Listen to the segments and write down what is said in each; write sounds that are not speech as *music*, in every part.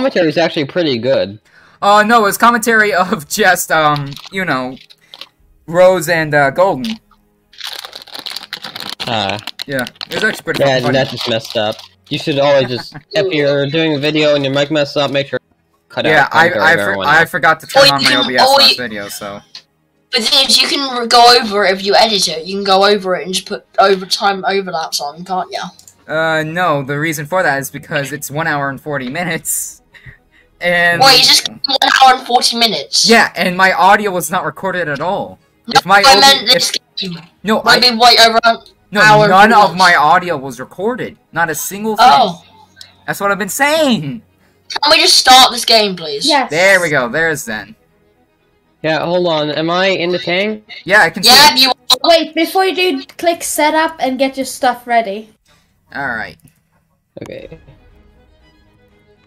commentary is actually pretty good. Uh, no, it's commentary *laughs* of just, um, you know, Rose and, uh, Golden. Uh, Yeah, it was actually pretty yeah, funny. that's just messed up. You should always just, *laughs* if you're doing a video and your mic messes up, make sure to cut Yeah, out. I, I, for, I forgot to turn Or on my OBS or last video, so. But the thing is, you can go over it if you edit it. You can go over it and just put overtime overlaps on, can't you? Uh, no, the reason for that is because it's 1 hour and 40 minutes. And. Wait, it's just one hour and forty minutes. Yeah, and my audio was not recorded at all. If my I OB meant if- this game. no, I, Maybe wait over. no, hour and none of my audio was recorded. Not a single thing. Oh, That's what I've been saying. can we just start this game, please? Yes. There we go. There's then. Yeah, hold on. Am I in the thing? Yeah, I can Yeah, see. you. Wait, before you do, click setup and get your stuff ready. All right. Okay.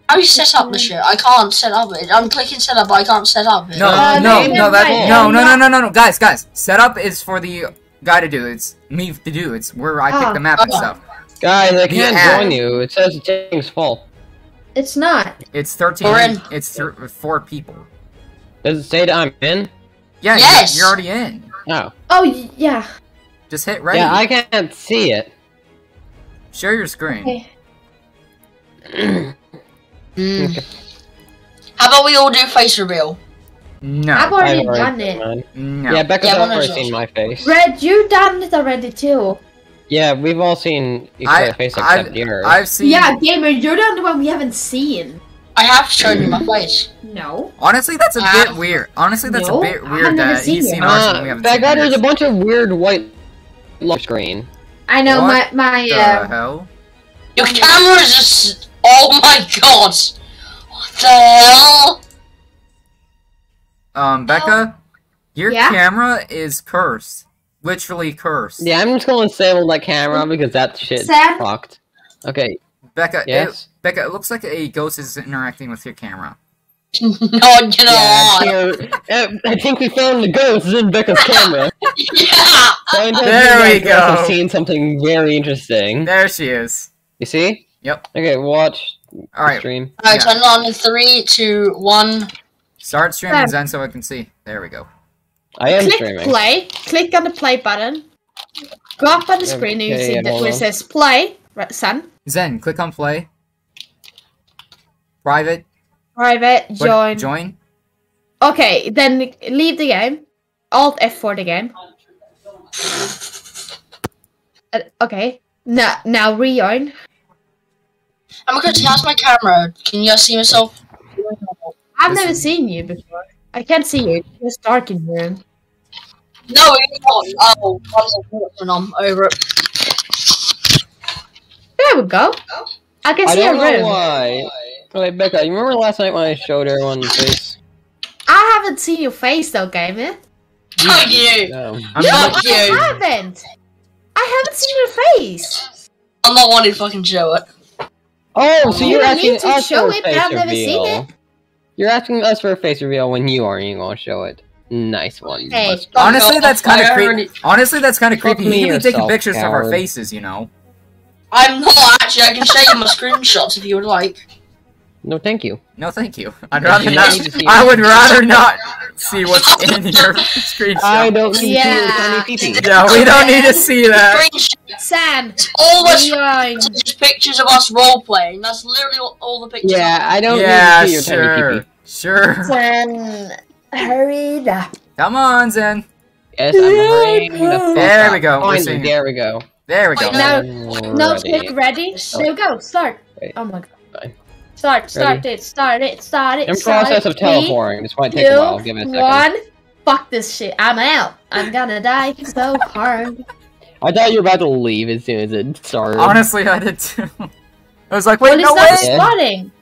How do you set up the shit? I can't set up it. I'm clicking set up, but I can't set up it. No, Uh, no, no, no, no, that, no, no, no, no. no, no, no, no, guys, guys. Setup is for the guy to do. It's me to do. It's where I pick Ah. the map and Oh. stuff. Guys, I can't Yeah. join you. It says the thing's full. It's not. It's thirteen. We're in. It's th- four people. Does it say that I'm in? Yeah, Yes. you're, you're already in. Oh. Oh, yeah. Just hit ready. Yeah, I can't see it. Share your screen. Okay. *clears throat* Hmm. How about we all do face reveal? No. I've already I've done it. no. Yeah, Becca's Yeah, one already seen my face. Red, you done it already too. Yeah, we've all seen each I- other's face I've- except yours. I've seen. Yeah, gamer, you're the only one we haven't seen. I have shown you my face. No. Honestly, that's a Uh, bit weird. Honestly, that's no, a bit I've weird never that seen he's it. seen ours and Uh, we haven't Becca, seen there's a bunch of weird white lock screen. I know What my my the uh, hell? Your camera is just. Oh my god! What the hell? Um, Becca, your Yeah? camera is cursed. Literally cursed. Yeah, I'm just gonna disable that camera because that shit's Sam? fucked. Okay, Becca, it, yes. Becca, it looks like a ghost is interacting with your camera. *laughs* no, you know Yeah, what? uh, I think we found the ghost in Becca's camera. *laughs* Yeah! Sometimes There we go. must have seen something very interesting. There she is. You see? Yep. Okay, watch All right, stream. Alright, Yeah. turn on in three, two, one. start streaming Zen so I can see. There we go. I am click streaming. play. Click on the play button. Go up on the screen and you see yeah, that hold where it says play. Right, son. Zen, click on play. Private. Private. What- Join. Join. Okay, then leave the game. Alt F for the game. *sighs* Uh, okay. Now, now rejoin. I'm gonna how's my camera? Can you guys see myself? I've This never seen you before. I can't see you. It's dark in here. No, it's not. Oh, I'm on over it. There we go. I can I see don't your know room. why. Wait, Becca, you remember last night when I showed everyone the face? I haven't seen your face though, gamer. Fuck you! No. I'm no, not- Fuck I you! haven't. I haven't seen your face. I'm not wanting to fucking show it. Oh, so You you're asking need to us show for a it, but face I've never seen reveal. You're asking us for a face reveal when you aren't even gonna show it. Nice one. Hey. Honestly, that's kind of creepy. Honestly, that's kind of creepy. You can be taking yourself, pictures of our faces, you know. I'm not actually. I can show you my screenshots if you would like. No, thank you. No, thank you. I'd rather You not. see I would rather not see what's in your *laughs* screenshot. I don't need Yeah. to see your tiny pee Yeah, we don't need to see that. Screenshots. San, All the rejoin. screenshots are just pictures of us role playing. That's literally all, all the pictures. Yeah, I don't Yeah, need to see your tiny sure, pee sure. San, hurry up. Come on, Zen. Yes, I'm hurrying the There we go, we're Finally, there we go. There we go. Wait, Now- I'm No, ready. click ready. There you go. Start. Wait. Oh my god. Fine. Start. Start it. Start it. Start it. In start process it. of teleporting. This might Three, take a while. Give it a two, second. one. Fuck this shit. I'm out. I'm gonna die so hard. I thought you were about to leave as soon as it started. Honestly, I did too. *laughs* I was like, wait, Well, it's no not starting.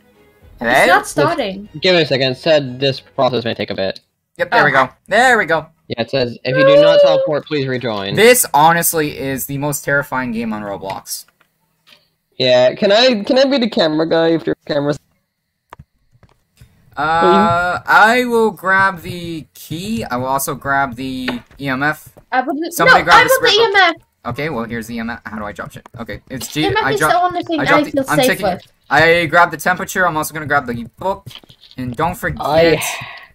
Hey? It's not starting. Give it a second. It said this process may take a bit. Yep, there we go. There we go. Yeah, it says if you do not teleport, please rejoin. This honestly is the most terrifying game on Roblox. Yeah, can I can I be the camera guy if your camera's Uh, I will grab the key. I will also grab the EMF. I would. Somebody no, grab I the would the EMF. Okay, well here's the EMF. How do I drop shit? Okay, it's G. EMF I is the drop. only thing I I, dropped. feel The, I'm safe taking. with. I grabbed the temperature. I'm also gonna grab the book, and don't forget. I-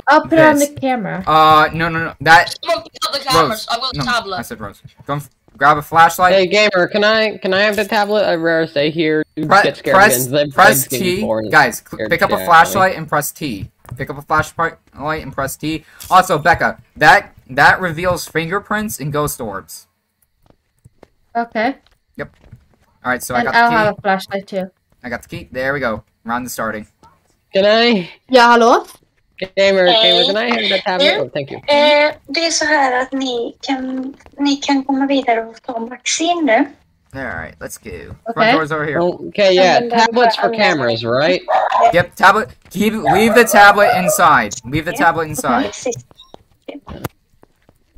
I'll put it on the camera. Uh, no, no, no. That Someone pick up the cameras. Rose. I've got the No, I said Rose. Don't f- grab a flashlight. Hey gamer, can I can I have the tablet? I rarely stay here. Pre- get scared press again. Press T, guys. Pick up a shit out of me. flashlight and press T. Pick up a flashlight and press T. Also, Becca, that that reveals fingerprints and ghost orbs. Okay. Yep. All right, so I got I'll the key. have a flashlight too. I got the key. There we go. Round is starting. Can I? Ja, hallå? Gamer, gamer, Hey. can I have the tablet? Oh, thank you. Eh, det är så här att ni kan, ni kan komma vidare och ta vaccin nu. All right, let's go. Okay. Front door's over here. Okay, yeah, tablets for cameras, right? Yep, tablet. Keep leave the tablet inside. Leave the tablet inside. Precis.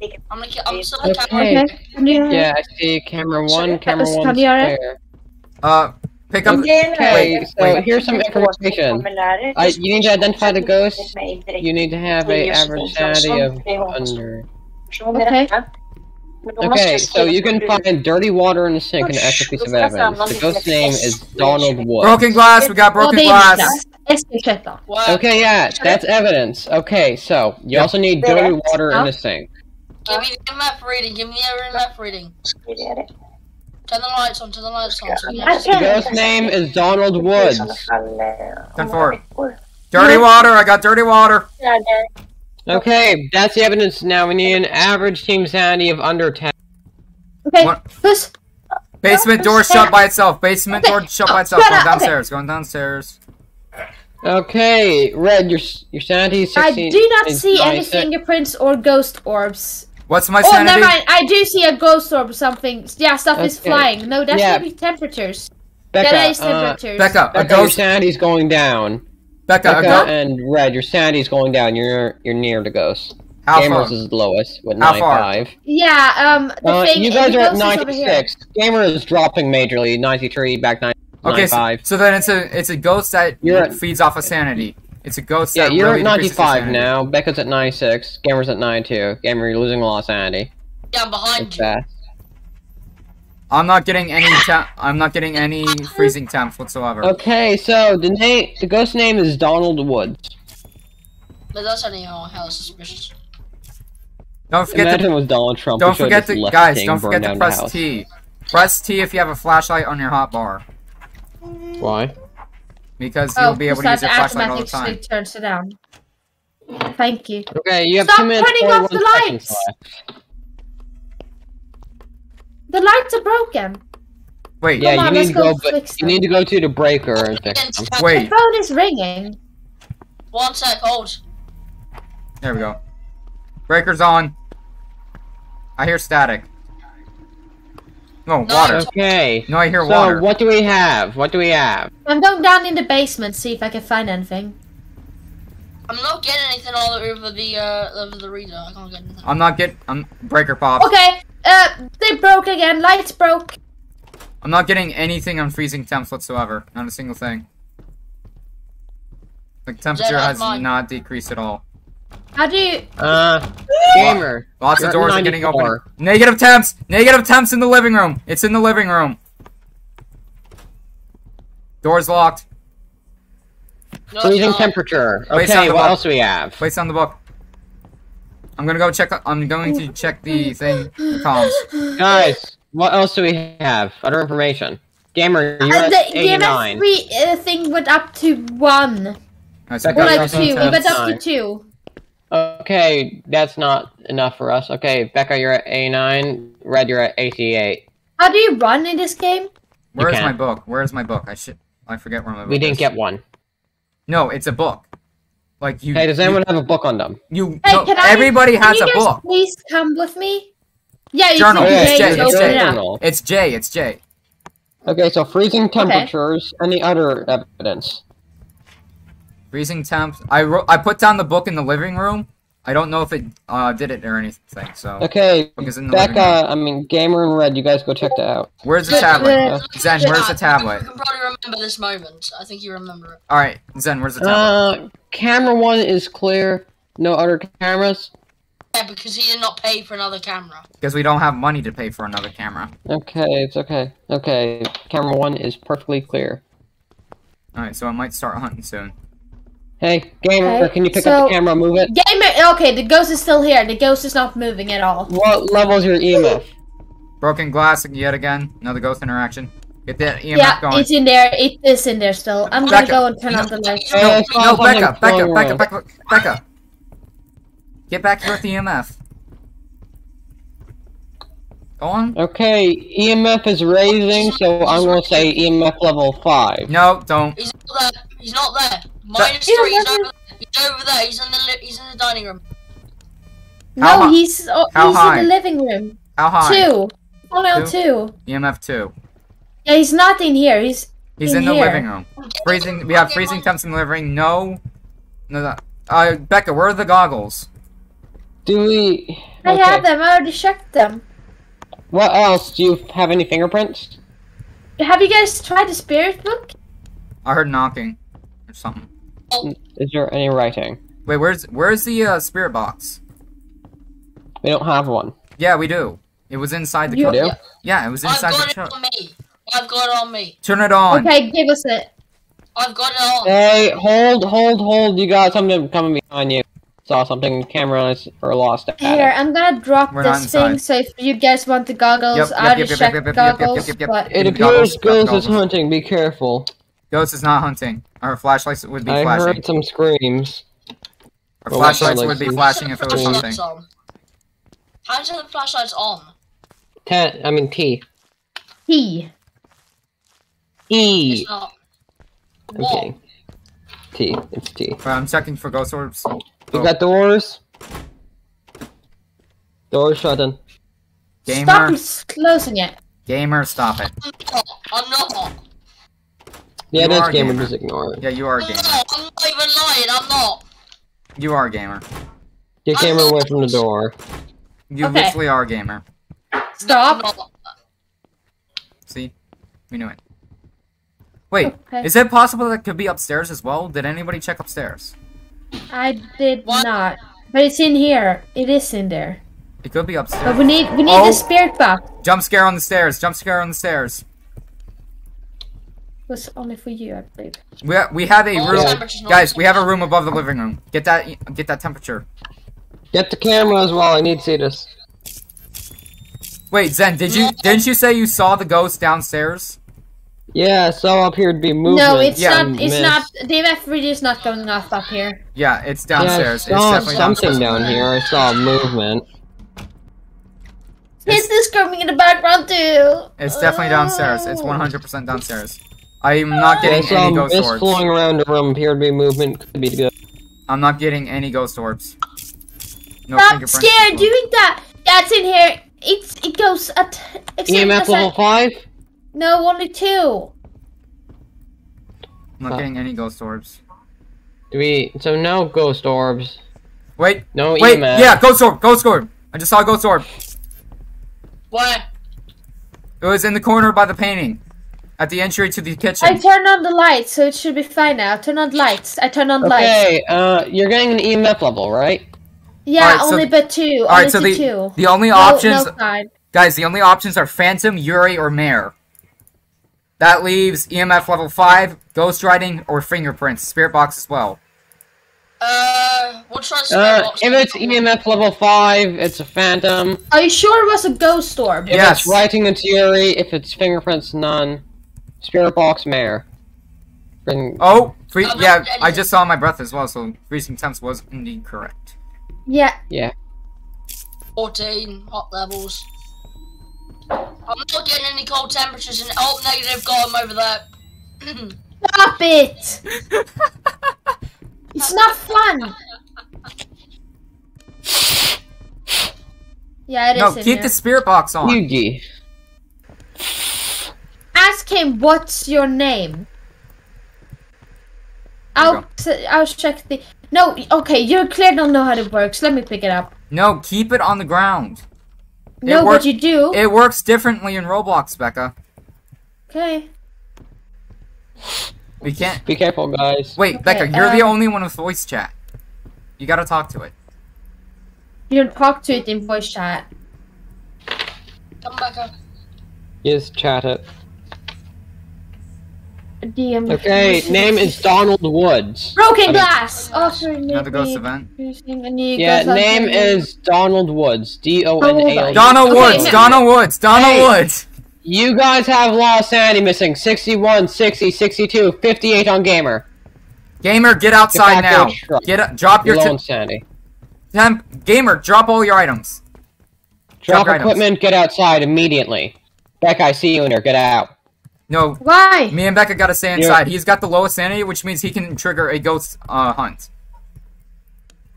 I'm gonna. ki- I'm still the Okay. camera. Okej. Kan Yeah, I see camera one, camera Kan one du göra det? spare. Uh, pick up. Grejen är Okay, att- so here's some information. I, you need to identify the ghost. You need to have a average den sanity of som är hon som under. person i Okej. detta. Men då måste Okay, so you can find dirty water in the sink and an extra piece of evidence. The ghost's name is Donald Wood. Broken glass. We got broken glass. glass. SP13. Okay, yeah, that's evidence. Okay, so you also need dirty water in the sink. Give me the map reading. Give me the map reading. skriver det. Turn the lights on. Turn the lights on. So we Ja. can The ghost's name is Donald Woods. sådana fall, Ten four. Dirty water. I got dirty water. Okay, that's the evidence. Now we need an average team sanity of under 10. Okej, What? puss. Basement door shut by itself. Basement door shut by itself. Going downstairs. Going downstairs. Okay, Red, your your sanity is I do not is see any fingerprints or ghost orbs. What's my Oh, sanity? Oh, never mind. I do see a ghost orb or something. Yeah, stuff is flying. No, that's Yeah. gonna be temperatures. Becca, that is uh, temperatures. Becca, a Becca, your ghost. sanity's going down. Becca, a Becca ghost. and Red, your sanity's going down. You're you're near the ghost. How Gamers far? is lowest with How far? 95. Yeah, um, the Uh, thing you guys are at ghost is 96. Gamer is dropping majorly. 93, back 9, Okay, so, 95. so then it's a it's a ghost that You're at- feeds off of sanity. It's a ghost Yeah, that you're really at 95 now. Becca's at 96. Gamer's at 92. Gamer, you're losing a lot of sanity. Yeah, I'm behind It's you. bad. I'm not getting any. I'm not getting any freezing temps whatsoever. Okay, so the name, the ghost name is Donald Woods. But that's anyhow hell suspicious. Don't forget Imagine to it was Donald Trump. don't forget his to guys. Don't forget to press. T. Press T if you have a flashlight on your hotbar Why? Because Oh, you'll be able to use your that flashlight all the automatically time. turns it down. Thank you. Okay, you have Stop two minutes. turning off the lights! left. The lights are broken. Wait, Yeah, on, you need to go go, fix you need to go to the breaker and fix them. The wait. phone is ringing. One sec, hold. There we go. Breaker's on. I hear static. No, No. water. Okay. No, I hear So water. So what do we have? What do we have? I'm going down in the basement see if I can find anything. I'm not getting anything all over the uh over the reader. I can't get anything. I'm not getting. I'm breaker pops. Okay, uh, they broke again. Lights broke. I'm not getting anything on freezing temps whatsoever. Not a single thing. The temperature that's has mine. not decreased at all. How do you? Uh, gamer. Lots You're of doors are getting open. Negative temps! Negative temps in the living room! It's in the living room. Door's locked. No, Freezing it's not. temperature. Wait, sound Okay, what book. else do we have? Place on the book. I'm gonna go check. I'm going to check the thing. The comms. Guys, what else do we have? Other information. Gamer, you're Uh, at the the 89. MS3 uh, thing went up to one. Alright, so Becca, Or like two. the It went up to two. Okay, that's not enough for us. Okay, Becca, you're at A9. Red, you're at 88. How do you run in this game? Where's can't. my book? Where's my book? I should. I forget where my book is. We didn't is. get one. No, it's a book. Like you. Hey, does you- anyone have a book on them? You. Hey, no, can I? everybody can has you a guys book. Please come with me. Yeah, you Journal. can Okay, It's J. Jay It's open J. it. Journal. It's J. It's J. Okay, so freezing temperatures. Any other evidence? Freezing temps. I wrote. I put down the book in the living room. I don't know if it uh, did it or anything. So Okay, book is in the living room. Becca, I mean, Gamer and Red, you guys go check that out. Where's the tablet? look, look, Zen, where's the uh, tablet? You can probably remember this moment. I think you remember it. All right, Zen, where's the tablet? Uh, camera one is clear. No other cameras. Yeah, because he did not pay for another camera. Because we don't have money to pay for another camera. Okay, it's okay. Okay, camera one is perfectly clear. Alright, so I might start hunting soon. Hey, gamer, Okay, can you pick so- up the camera, move it? Gamer. Okay, the ghost is still here. The ghost is not moving at all. What level's your EMF? Broken glass yet again. Another ghost interaction. Get that EMF yeah, going. it's in there. It is in there still. I'm gonna go and turn no, on the lights. Hey, No, I saw no, something Becca, Becca, flowing Becca, around. Becca, Becca. Get back here with the EMF. Go on. Okay, EMF is raising, so I'm gonna say EMF level 5. No, don't. He's not there. He's not there. Minus Yeah, three. He's that over there. He's over there. He's in the li- he's in the dining room. How No, he's oh, how he's high? in the living room. How high? Two. Only on Two? two. EMF 2. Yeah, he's not in here. He's He's In in, the here. living room. Freezing. We have freezing temps in the living room. No. No, no. Uh, Becca, where are the goggles? Do we... I okay. have them. I already checked them. What else? Do you have any fingerprints? Have you guys tried the spirit book? I heard knocking or something. Is there any writing? Wait, where's where's the uh, spirit box? We don't have one. Yeah, we do. It was inside the You- coat. Do? Yeah, it was inside the cut. I've got the it on me. I've got it on me. Turn it on. Okay, give us it. I've got it on. Hey, hold, hold, hold. You got something coming behind you. Saw something. Camera is or lost at Here, it. I'm gonna drop We're this thing. So if you guys want the goggles, Yep, I yep, already yep, yep, checked yep, yep, yep, yep, goggles. yep, yep. But It appears Ghost is hunting. Be careful. Ghost is not hunting. Our flashlights would be I flashing. heard some screams. Our Well, flashlights would be flashing if it was something. Flashlights on. How do you turn the flashlights on? Ten. I mean T. T. E. It's not. I'm What? kidding. T. It's T. Alright, I'm checking for ghost orbs. You Oh. got doors. Doors shutting. Gamer, Stop closing it. gamer, stop it. I'm not. I'm not. Yeah, You that's are gamer. gamer. Just ignore it. Yeah, you are a I'm gamer. not. I'm not even lying. I'm not. You are a gamer. Get camera away from the door. You Okay. literally are a gamer. Stop. See? We knew it. Wait, Okay. is it possible that it could be upstairs as well? Did anybody check upstairs? I did What? not. But it's in here. It is in there. It could be upstairs. But upstairs. we need we need Oh. the spirit box. Jump scare on the stairs. Jump scare on the stairs. It was only for you, I believe. We ha- we have a Oh, room, guys. We have a room above the living room. Get that get that temperature. Get the camera as well. I need to see this. Wait, Zen, did you didn't you say you saw the ghost downstairs? Yeah, I saw up here to be movement. no, it's Yeah, not. It's not. The EMF reader is not going off up here. Yeah, it's Yeah, I downstairs. it's saw definitely something downstairs. down here. I saw movement. It's- Is this coming in the background too? It's definitely downstairs. It's Oh. 100% downstairs. I'm not getting saw any um, ghost mist orbs. flowing around the room. Appeared to be movement. Could be good. I'm not getting any ghost orbs. No Stop fingerprints. scared doing that. That's in here. It's it goes at. EMF level five. No, only two. I'm not getting any ghost orbs. Do we? So no ghost orbs. Wait, No wait, EMF. yeah, ghost orb, ghost orb. I just saw a ghost orb. Where? It was in the corner by the painting, at the entry to the kitchen. I turn on the lights, so it should be fine now. Turn on the lights. I turn on the lights. Okay. Uh, you're getting an EMF level, right? Yeah, Alright, so only the- but two. All right, so the two. the only No- options, No, guys, the only options are Phantom, Yuri, or Mare. That leaves EMF level five, ghost writing, or fingerprints. Spirit box as well. Uh, we'll try spirit Uh, box. if it's EMF level five, it's a phantom. Are you sure it was a ghost orb? If Yes. it's writing it's Yuri, if it's fingerprints, none. Spirit box, Mare. Bring- Oh, free, I'm yeah, ready. I just saw my breath as well, so freezing temps was indeed correct. Yeah. yeah. 14 hot levels. I'm not getting any cold temperatures and oh negative got him over there. *clears throat* Stop it! *laughs* it's not fun. Yeah, it is No, in keep here. the spirit box on. Yugi. Ask him what's your name. I'll t- I'll check the. No, okay, you clearly don't know how it works. Let me pick it up. No, keep it on the ground. No, works- what you do? It works differently in Roblox, Becca. okay. We can't. Be careful, guys. Wait, Okay, Becca, you're the um, only one with voice chat. You gotta talk to it. You talk to it in voice chat. Come back up. Just chat it. DM. Okay, name is Donald Woods. Broken glass. Oh, sorry. Another ghost maybe- event. Yeah, name is Donald Woods. D O N A L. D. Donald Woods. Donald Woods. Donald Woods. You guys have lost sanity missing 61, 60, 62, 58 on gamer. Gamer, get outside Get back now. to your truck. Get up. Drop your low on t- sanity. temp. Gamer, drop all your items. Drop items. equipment, get outside immediately. Becca, I see you in there, get out. No, Why? me and Becca gotta stay Yeah. inside. He's got the lowest sanity, which means he can trigger a ghost uh, hunt.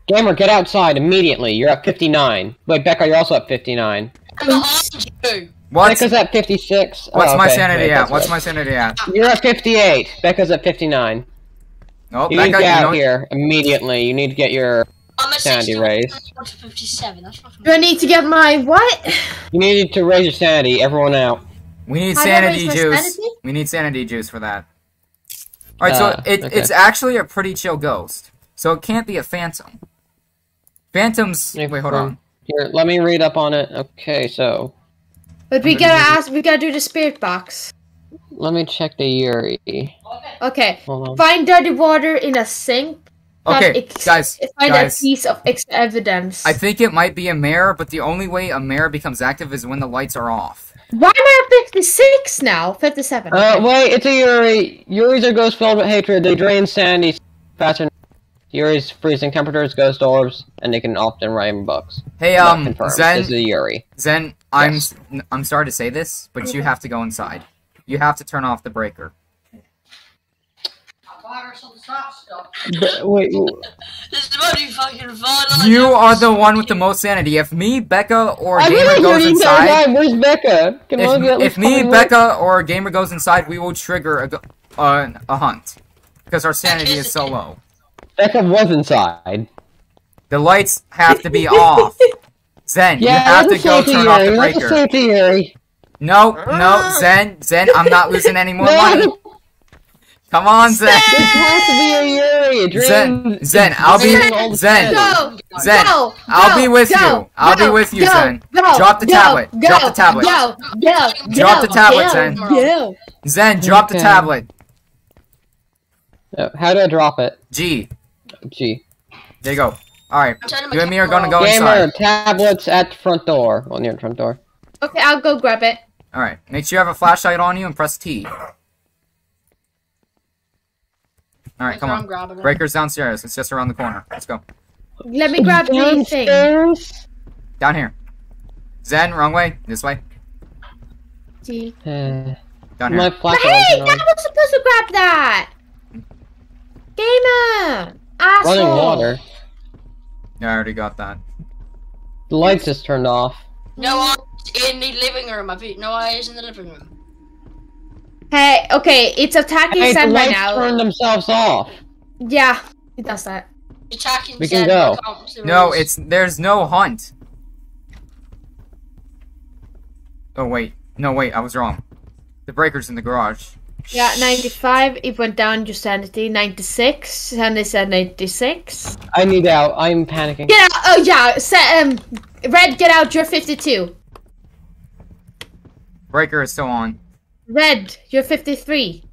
Gamer, get outside immediately. You're at 59. *laughs* Wait, Becca, you're also at 59. I'm behind you. What's Becca's at 56. what's Oh, my okay. sanity Wait, at? What's right. my sanity at? You're at 58. Becca's at 59. Oh, You need to get you know out here immediately. You need to get your sanity raised. I'm to 57. Do I need to get my what? You need to raise your sanity. Everyone out. we need How sanity juice. sanity? We need sanity juice for that. All right, Uh, so it, okay. it's actually a pretty chill ghost, so it can't be a phantom. Phantoms. If, Wait, hold on. Here, let me read up on it. Okay, so But we gotta ask. We gotta do the spirit box. let me check the Yuri. Okay. Hold on. Find dirty water in a sink. Okay, ex- guys, Find guys. a piece of ex- evidence. I think it might be a mare, but the only way a mare becomes active is when the lights are off. Why am I at 56 now? 57. Uh, wait, it's a Yuri. Yuris are ghosts filled with hatred. They drain sanity faster. than Yuri's freezing temperatures, ghost orbs, and they can often rhyme books. Hey, um. Zen, This is a Yuri. Zen, I'm I'm sorry to say this, but you have to go inside. You have to turn off the breaker. But, wait, *laughs* This is about to be fucking fun. You are the one with the most sanity. If me, Becca, or I'm Gamer really goes inside, that. Where's Becca? Can one of you at if, if me, comment? Becca, or Gamer goes inside, we will trigger a, go- uh, a hunt because our sanity is so low. Becca was inside. The lights have to be off. Zen, you Yeah, have to go safety turn off the Yuri. That's a breaker. safety Yuri. No, no, Zen, Zen, I'm not losing any *laughs* more money. No, Come on, Zen. this has to be a Yuri. A dream. Zen, Zen, I'll be Dream all Zen. time. Go! Zen, go! I'll go, be with go, you. I'll be with you, go, Zen. Go, Drop the go, tablet. Go, Drop the tablet. Go, go, Drop go, the tablet, go, Zen. Go. Zen, drop the tablet. Uh, How do I drop it? G. G. There you go. Alright. I'm trying to You and me are gonna go Gamer, inside. tablets at the front door. Well, near the front door. Okay, I'll go grab it. Alright. Make sure you have a flashlight on you and press T. Alright, come on. grabbing it. Breaker's downstairs. It's just around the corner. Let's go. Let me grab the thing. Downstairs? Down here. Zen, wrong way. This way. See. Uh, Down my here. But flashlight hey, wasn't I on. was supposed to grab that. Gamer, asshole. Running water. Yeah, I already got that. The lights just turned off. No eyes in the living room. I put no eyes in the living room. Hey, okay, it's attacking Hey, the Zen right lights now. turned themselves off. Yeah, it does that. Attacking We can Zen, go. I can't see No, it's there's no hunt. Oh wait. No wait, I was wrong. The breaker's in the garage. Yeah, 95, it went down to sanity. 96, Sandy said 96. I need out. I'm panicking. Get out! Oh, yeah, sa- um, Red, get out, you're 52. Breaker is still on. Red, you're 53.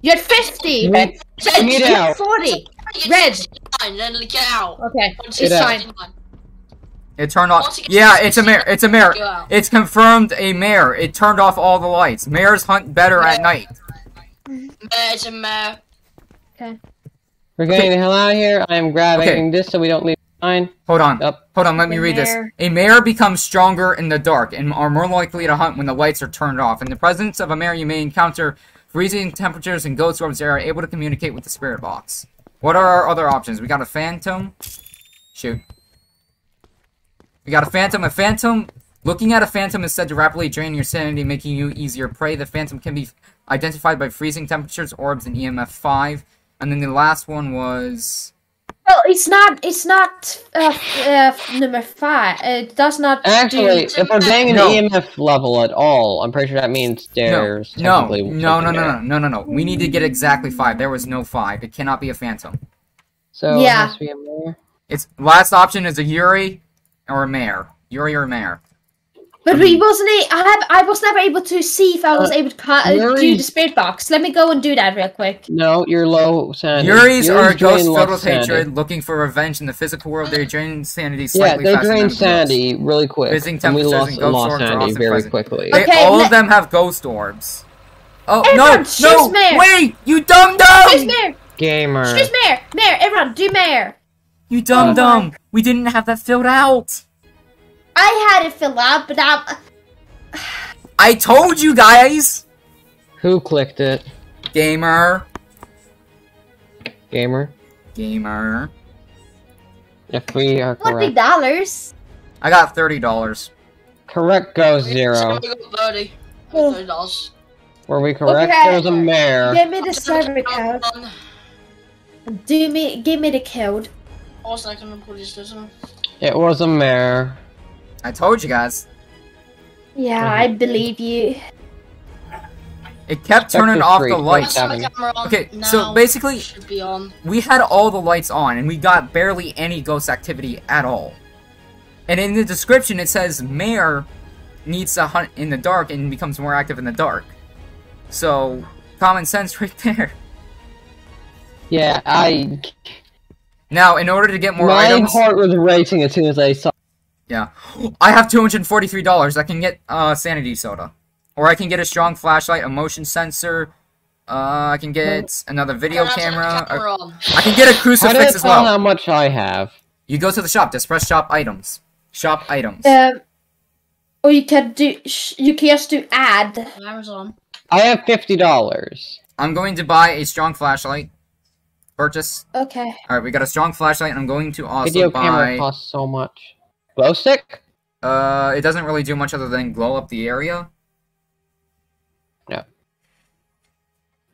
You're 50! Red, Red, need you're out. 40. Red. then get out. Okay, Get it's out. 69. It turned off. Once it gets Yeah, it's a mare. It's a mare. It's confirmed a mare. It turned off all the lights. Mares hunt better at night. Mare's a mare. Okay. We're getting the hell out of here. I am grabbing Okay. this so we don't leave behind. Hold on. Up. Hold on, let me The read this. A mare becomes stronger in the dark and are more likely to hunt when the lights are turned off. In the presence of a mare, you may encounter freezing temperatures and ghost orbs that are able to communicate with the spirit box. What are our other options? We got a phantom. Shoot. We got a phantom. A phantom. Looking at a phantom is said to rapidly drain your sanity, making you easier prey. The phantom can be identified by freezing temperatures, orbs, and EMF 5. And then the last one was. No, it's not, it's not, uh, uh, number 5. It does not Actually, do... if we're getting an No. EMF level at all, I'm pretty sure that means No, there's no, technically no, no, something no, no, no, no, no. We need to get exactly five. There was no five. It cannot be a phantom. So Yeah. it has to be a mare. Its last option is a Yuri or a mare. Yuri or mare. But we wasn't. A- I have. I was never able to see if I was Uh, able to ca- uh, do the spirit box. Let me go and do that real quick. No, you're low sanity. Yuris are Yuri's ghosts filled with sanity. hatred, looking for revenge in the physical world. They drain sanity Yeah, slightly they faster drain than ghosts. sanity really quick. Visiting and we temperatures lost, and ghost lost orbs are sanity very present. quickly. They, Okay, all of them have ghost orbs. Oh Everyone, no! choose No! mayor. Wait! You dumb Choose dumb! mayor. Gamer. Choose mayor. Mayor. Everyone, do mayor. You dumb Oh dumb! We didn't have that filled out. I had it filled out, but now I told you guys. Who clicked it? Gamer. Gamer. Gamer. If we are twenty correct. dollars. I got thirty dollars. Correct goes zero. I'm go 30. Oh. Thirty dollars. Were we correct? Okay. There was a mayor. Give me the server code. Do me. Give me the code. second, I'm put this down. It was a mayor. I told you guys. Yeah, uh-huh. I believe you. It kept turning off the lights. happening? my camera on Okay, now. so basically- should be on. We had all the lights on, and we got barely any ghost activity at all. And in the description, it says Mayor needs to hunt in the dark and becomes more active in the dark. So, common sense *laughs* right there. Yeah, I. Now, in order to get more my items, heart was racing as soon as I saw. Yeah, I have two hundred forty-three dollars. I can get uh, sanity soda, or I can get a strong flashlight, a motion sensor. Uh, I can get another video Turn camera. camera or- I can get a crucifix it as well. how much I have? You go to the shop. Just press shop items. Shop items. Um, or you can do. Sh- you can just do add. Amazon. I have fifty dollars. I'm going to buy a strong flashlight. Purchase. Okay. All right, we got a strong flashlight, I'm going to also Video camera costs so much. Glow stick? Uh, it doesn't really do much other than glow up the area.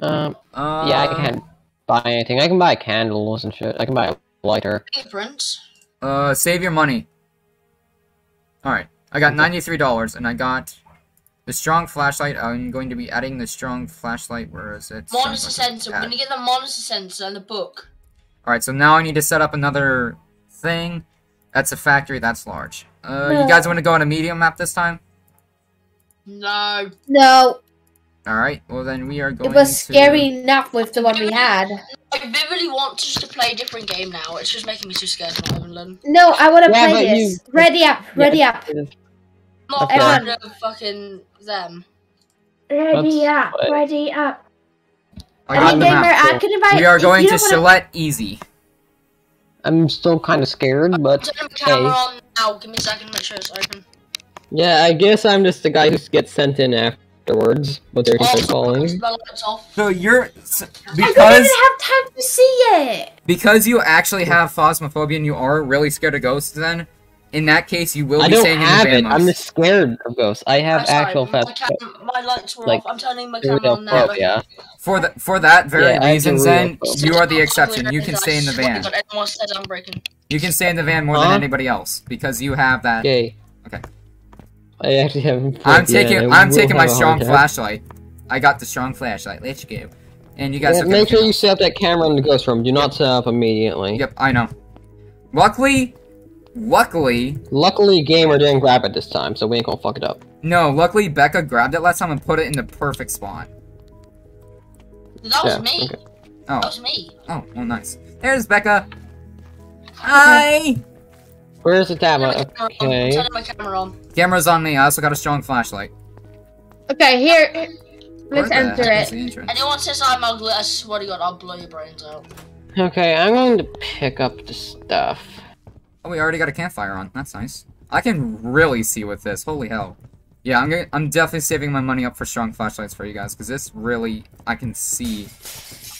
Um, Uh, yeah, I can't buy anything. I can buy candles and shit. I can buy a lighter. Fingerprints. Uh, save your money. All right, I got ninety-three dollars, and I got the strong flashlight. I'm going to be adding the strong flashlight. Where is it? Strong Monitor flashlight. sensor. Add. When you get the monitor sensor and the book. All right, so now I need to set up another thing. That's a factory. That's large. Uh, No. you guys want to go on a medium map this time? No. No, All right. Well, then we are going. it was to... scary enough with the one we had. I vividly want to just to play a different game now. It's just making me too scared of Ireland. No, I want to Yeah, play this. you- Ready up. Ready up. I'm not Okay. afraid of fucking them. Ready Let's up. Ready up. I got Any the gamer, map. I can invite. We are going to don't wanna- Gillette Easy. I'm still kind of scared, but Turn the camera hey. on now. Give me a second to make sure it's open. yeah, I guess I'm just the guy who gets sent in afterwards. What they're Oh, calling. the lights off. So you're s- I didn't because even have time to see it. because you actually have phasmophobia and you are really scared of ghosts. Then, in that case, you will I be don't staying have in the it. van I'm most. just scared of ghosts. I have I'm sorry, actual my, fast. cam- my lights were like, off. I'm turning my camera on now. Oh, yeah. For the for that very Yeah, I have reasons, the then you are the exception. You can stay in the van. But anyone said I'm breaking. You can stay in the van more Huh? than anybody else because you have that. Yay. Okay. I actually have. I'm taking I I'm taking my strong flashlight. I got the strong flashlight. Let's go. And you guys Yeah, look make sure you set up that camera in the ghost room. Do not set up immediately. Yep, I know. Luckily, luckily, Luckily, gamer didn't grab it this time, so we ain't gonna fuck it up. no, luckily Becca grabbed it last time and put it in the perfect spot. That was Yeah, me. okay. Oh. That Oh, was me. oh, well, nice. There's Becca. Hi. Where's the Turn tablet? my camera. Okay. I'm turning my camera on. Camera's on me. I also got a strong flashlight. Okay, here. Let's enter it. the entrance? Anyone says I'm ugly, I swear to God, I'll blow your brains out. Okay, I'm going to pick up the stuff. Oh, we already got a campfire on. That's nice. I can really see with this. Holy hell. Yeah, I'm gonna, I'm definitely saving my money up for strong flashlights for you guys because this really I can see.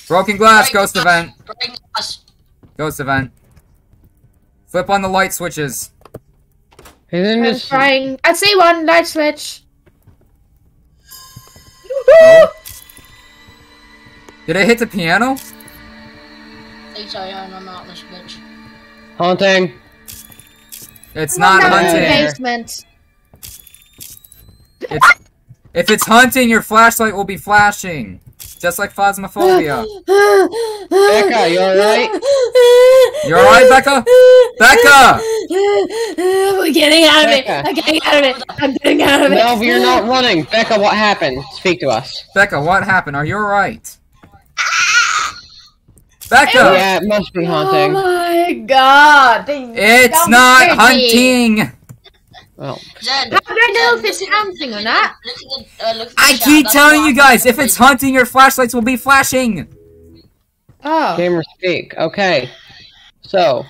Broken glass, Break ghost glass. event, Break glass. ghost event. Flip on the light switches. Isn't I'm this trying. I see one light switch. Oh. Did I hit the piano? They tell you I'm not this bitch. haunting? It's Come on not down hunting. basement. It's, if it's hunting, your flashlight will be flashing. Just like phasmophobia. Becca, you alright? You alright, Becca? Becca! We're getting out of it. I'm getting out of it. I'm getting out of it. No, you're not running. Becca, what happened? Speak to us. Becca, what happened? Are you alright? Becca! Yeah, it must be haunting. Oh haunting. my god. It's not scared hunting! Well, Zen, How do I know if it's look at the- hunting or not? at Look at uh, look at the I keep that's telling why you guys, if it's hunting, your flashlights will be flashing! Oh. gamer speak. Okay. So,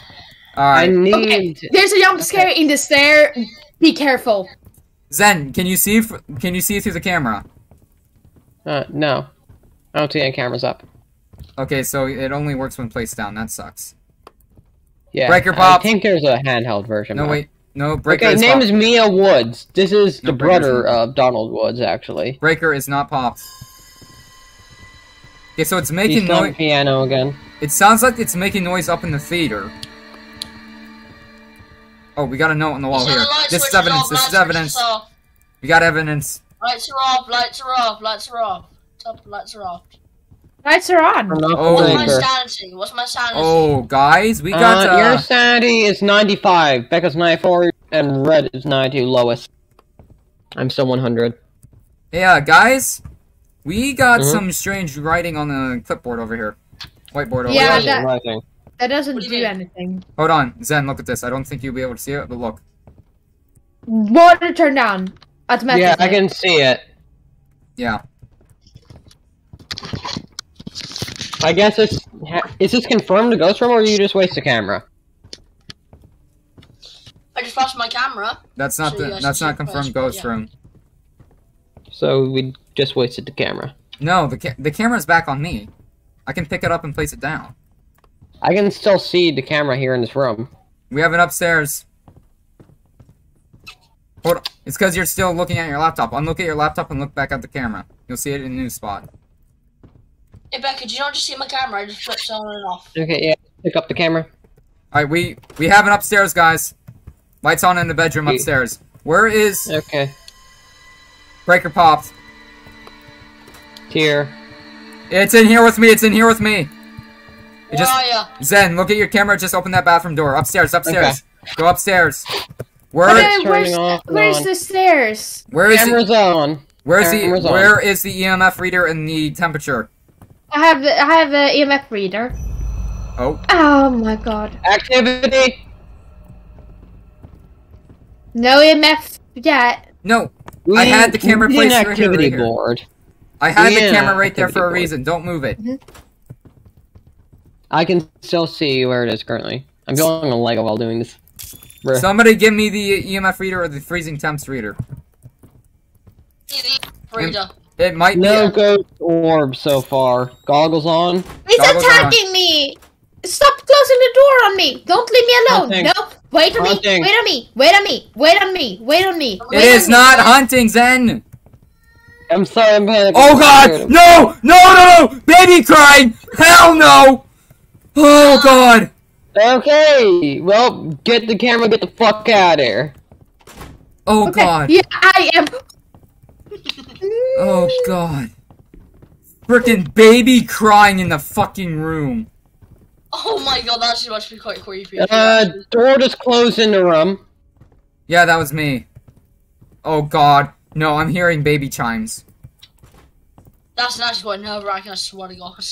I Alright. need. There's a jump scare in the stair. Be careful. Zen, can you see can you see through the camera? Uh, no. I don't see any cameras up. Okay, so it only works when placed down. That sucks. Yeah. Breaker I Pop. think there's a handheld version. No, wait. No, Breaker Okay, is name popped. is Mia Woods. This is No, the Breaker's brother not. of Donald Woods, actually. Breaker is not popped. Okay, so it's He's making playing noise. piano again. It sounds like it's making noise up in the theater. Oh, we got a note on the wall here. the This is evidence. off, This is evidence. We got evidence. Lights are off, lights are off, lights are off. Top lights are off. Lights are on. Oh. What's my sanity? What's my sanity? Oh, guys, we got. Uh, Uh, your sanity is 95, Becca's 94, and Red is 92, lowest. I'm still 100. yeah, guys, we got Mhm. some strange writing on the clipboard over here. Whiteboard over Yeah, here. that- That doesn't do do, anything. Hold on, Zen, look at this. I don't think you'll be able to see it, but look. Water turn down. Automatically. Yeah, I can see it. Yeah. I guess it's... Is this confirmed a ghost room, or you just waste the camera? I just lost my camera. That's not So the. you guys That's not confirmed first, ghost yeah. room. So we just wasted the camera. No, the ca- the camera's back on me. I can pick it up and place it down. I can still see the camera here in this room. We have it upstairs. Hold on. It's because you're still looking at your laptop. Unlook at your laptop and look back at the camera. You'll see it in a new spot. Hey Becca, do you not just see my camera? I just flipped it on and off. Okay, yeah. Pick up the camera. Alright, we we have it upstairs, guys. Lights on in the bedroom Ye- upstairs. Where is Okay. Breaker popped? Here. It's in here with me. It's in here with me. It Where just are ya? Zen, look at your camera. Just open that bathroom door. Upstairs, upstairs. Go upstairs. Where Okay. Where's, turning off where's on. the stairs? where is the, Camera's on. where's the camera's on. where is the EMF reader and the temperature? I have the, I have a EMF reader. Oh, Oh my god. Activity. No EMF yet. no. We I had the camera we placed an right here, right activity here. board. I had the camera right there for a board. reason. Don't move it. Mm-hmm. I can still see where it is currently. I'm going on Lego while doing this. Bruh. Somebody give me the EMF reader or the freezing temps reader. See reader. It might no be. ghost orb so far. Goggles on. It's Goggles are on. attacking me! Stop closing the door on me! Don't leave me alone! Hunting. No! Wait on Hunting. me! Wait on me! Wait on me! Wait on me! Wait on me! It Wait is me. not hunting, Zen. I'm sorry, I'm panicking. Oh God! No! No! No! No! Baby crying! Hell no! Oh ah. God! Okay, well, get the camera, get the fuck out of here. Oh Okay, God! Yeah, I am. Oh God! Freaking baby crying in the fucking room. Oh my god, that actually must be quite creepy. Uh, door just closed in the room. Yeah, that was me. Oh God! No, I'm hearing baby chimes. That's actually quite nerve wracking, I swear to god.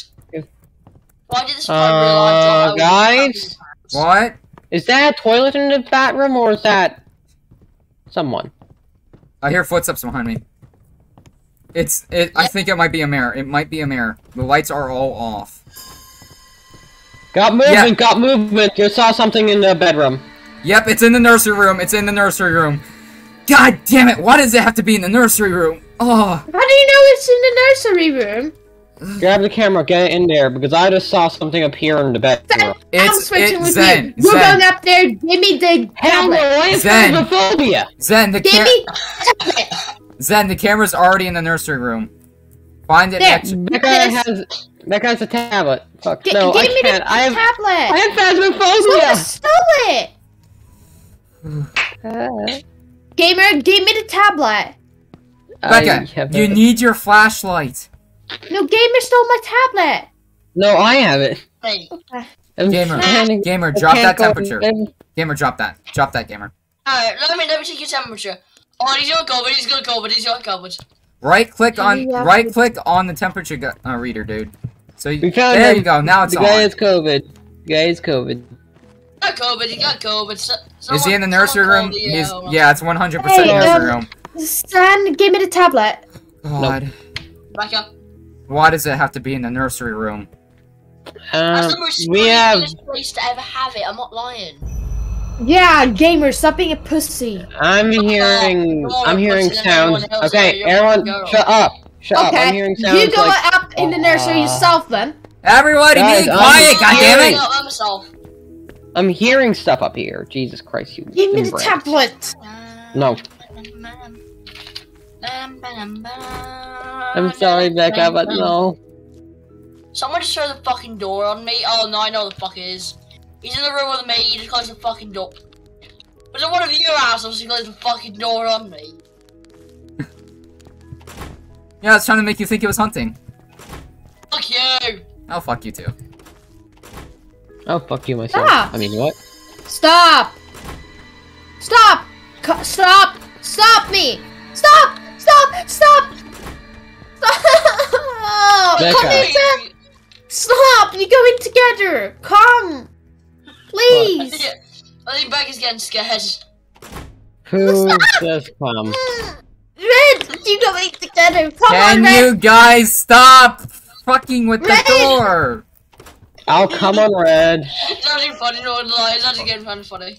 Why did this Uh, uh, guys? What? Is that a toilet in the bathroom, or is that someone? I hear footsteps behind me. It's it. I think it might be a mirror. It might be a mirror. The lights are all off. Got movement, Yeah. got movement. You saw something in the bedroom. Yep, it's in the nursery room. It's in the nursery room. God damn it! Why does it have to be in the nursery room? Oh, How do you know it's in the nursery room? *sighs* Grab the camera, get it in there, because I just saw something appear in the bedroom. I'm it's switching it, with Zen. you. We're Zen. going up there. Give me the Hell no, tablet. I have Zen. phasmophobia. Zen. The Give cam- me the tablet. Zen. The camera's already in the nursery room. Find it There. next. Becca This- has Becca has a tablet. Fuck, G- no, give I me can't. the I have tablet. I have Someone phasmophobia. stole it. *sighs* Gamer, give me the tablet. I Becca, you it. need your flashlight. No, gamer stole my tablet. No, I have it. Hey, I'm Gamer, standing- gamer, drop that temperature. Gamer, drop that. Drop that, gamer. Alright, let me let me take your temperature. Oh, he's got COVID. He's got COVID. He's got COVID. Right click on Yeah. right click on the temperature uh, reader, dude. So you, We there him. you go. Now it's the guy on. has COVID. The guy has COVID. Got COVID. He got COVID. So, Is he in the nursery room? the, He's uh, yeah, it's 100% Hey, nursery um, room. Stan, give me the tablet. God, Becca. why does it have to be in the nursery room? Um, That's the most we have. ridiculous place to ever have it. I'm not lying. Yeah, gamer, stop being a pussy. I'm hearing. Come on, I'm hearing what's everyone sounds. Okay, area? everyone, shut up. Shut up. I'm hearing sounds you go like. up in the nursery Uh, yourself then. Everybody Guys, be I'm quiet, hearing- goddammit! Not by myself. I'm hearing stuff up here. Jesus Christ, you. Give me the inbreds. tablet. No. I'm sorry, Becca, but no. Someone just shut the fucking door on me. Oh no, I know the fuck it is. He's in the room with me. He just closed the fucking door. Was it one of you assholes who closed the fucking door on me? *laughs* Yeah, it's trying to make you think it was hunting. Fuck you! Oh, fuck you too. Oh, fuck you myself. Stop. I mean, what? Stop! Stop! Co- stop! Stop me! Stop! Stop! Stop! Stop! *laughs* Becca. Come in, Sam. Stop! You're going together! Come! Please! Yeah, I think Becca's getting scared. Who just come? Red! You're going together! Come Can on, Red! you guys stop fucking with the door? I'll come on red. It's actually funny, no one lies. It's actually getting kind of funny.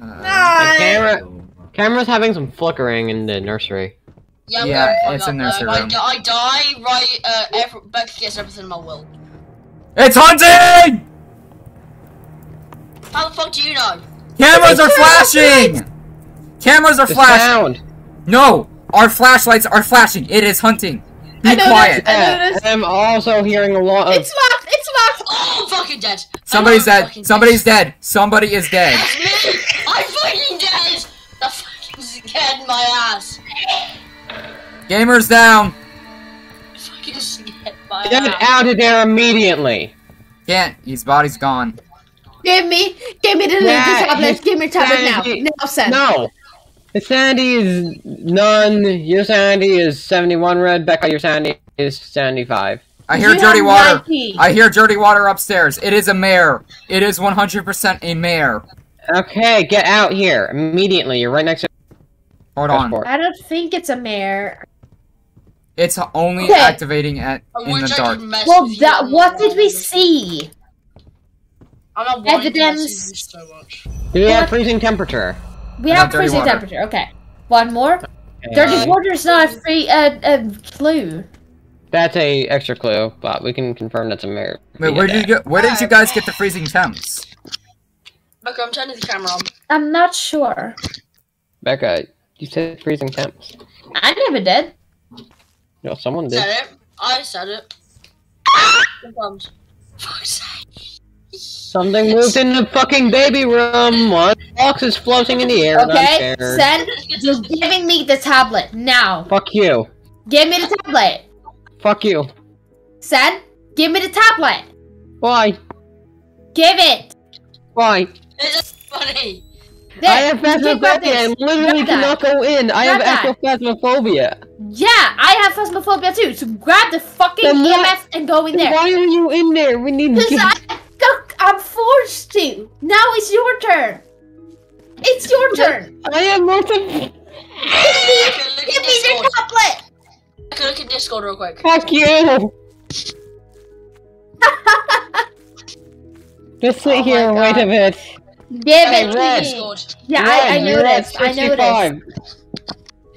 The Ah. camera. Camera's having some flickering in the nursery. Yeah, I'm Yeah, going fuck it's up, in nursery uh, if I I, die, right, uh, every, Becca gets everything in my will. It's hunting! How the fuck do you know? Cameras are flashing! Cameras are flashing! sound. No! Our flashlights are flashing! It is hunting! Be I know quiet! that. I Yeah, noticed. I'm also hearing a lot of. It's locked! It's locked! Oh, I'm fucking dead. Somebody's I'm dead! Somebody's dead! Somebody is dead! That's me! I'm fucking dead! The fucking scared my ass. Gamers down! Fucking scared my Get ass. out of there immediately. Can't. His body's gone. Give me! Give me the, the Yeah, tablet! Give me the tablet now! Sanity- Now, Sam! No. The sanity is none. Your sanity is 71 red. Becca, your sanity is 75. I hear You dirty water. 90. I hear dirty water upstairs. It is a mare. It is 100% a mare. Okay, get out here immediately. You're right next to Hold on. dashboard. I don't think it's a mare. It's only Okay. activating at in the dark. Well, that, what did we see? I'm not wanting Evidence. mess so much. Do we have freezing temperature? We have freezing water. temperature. Okay. One more. Dirty Okay. water is not a free uh, uh, clue. That's a extra clue, but we can confirm that's a mirror. Wait, where did you get, where did you guys get the freezing temps? Okay, I'm turning the camera on. I'm not sure. Becca, you said freezing temps. I never did. No, someone did. Said it. I said it. Confirmed. *coughs* Fuck's sake. Something moved in the fucking baby room. One box is floating in the air. Okay. Sen, you're giving me the tablet now. Fuck you. Give me the tablet. Fuck you. Sen, give me the tablet. Why? Give it. Why? It's just funny. There, I have you phasmophobia. I this. literally Grab that. cannot go in. I have Grab actual that. phasmophobia. Yeah, I have phasmophobia too. So grab the fucking Then? EMF and go in there. Why are you in there? We need Because to I, look, I'm forced to. Now it's your turn. It's your *laughs* turn. I am multi. Okay, look Give me the Discord. I can look at Discord real quick. Fuck you. *laughs* Just sit Oh here and wait a bit. Give Okay, it to Red. Discord. Yeah, Red, I, I you're noticed. I 65. noticed.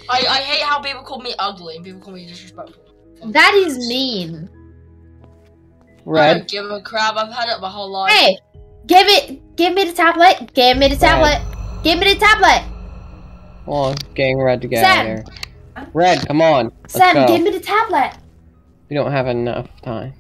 I, I hate how people call me ugly and people call me disrespectful. That is mean. I Red. don't give a crap. I've had it my whole life. Hey, give it. Give me the tablet. Give me the tablet. Give me the tablet. Well, getting red to get out Sam. of there. Red, come on. Let's Sam, go. give me the tablet. We don't have enough time.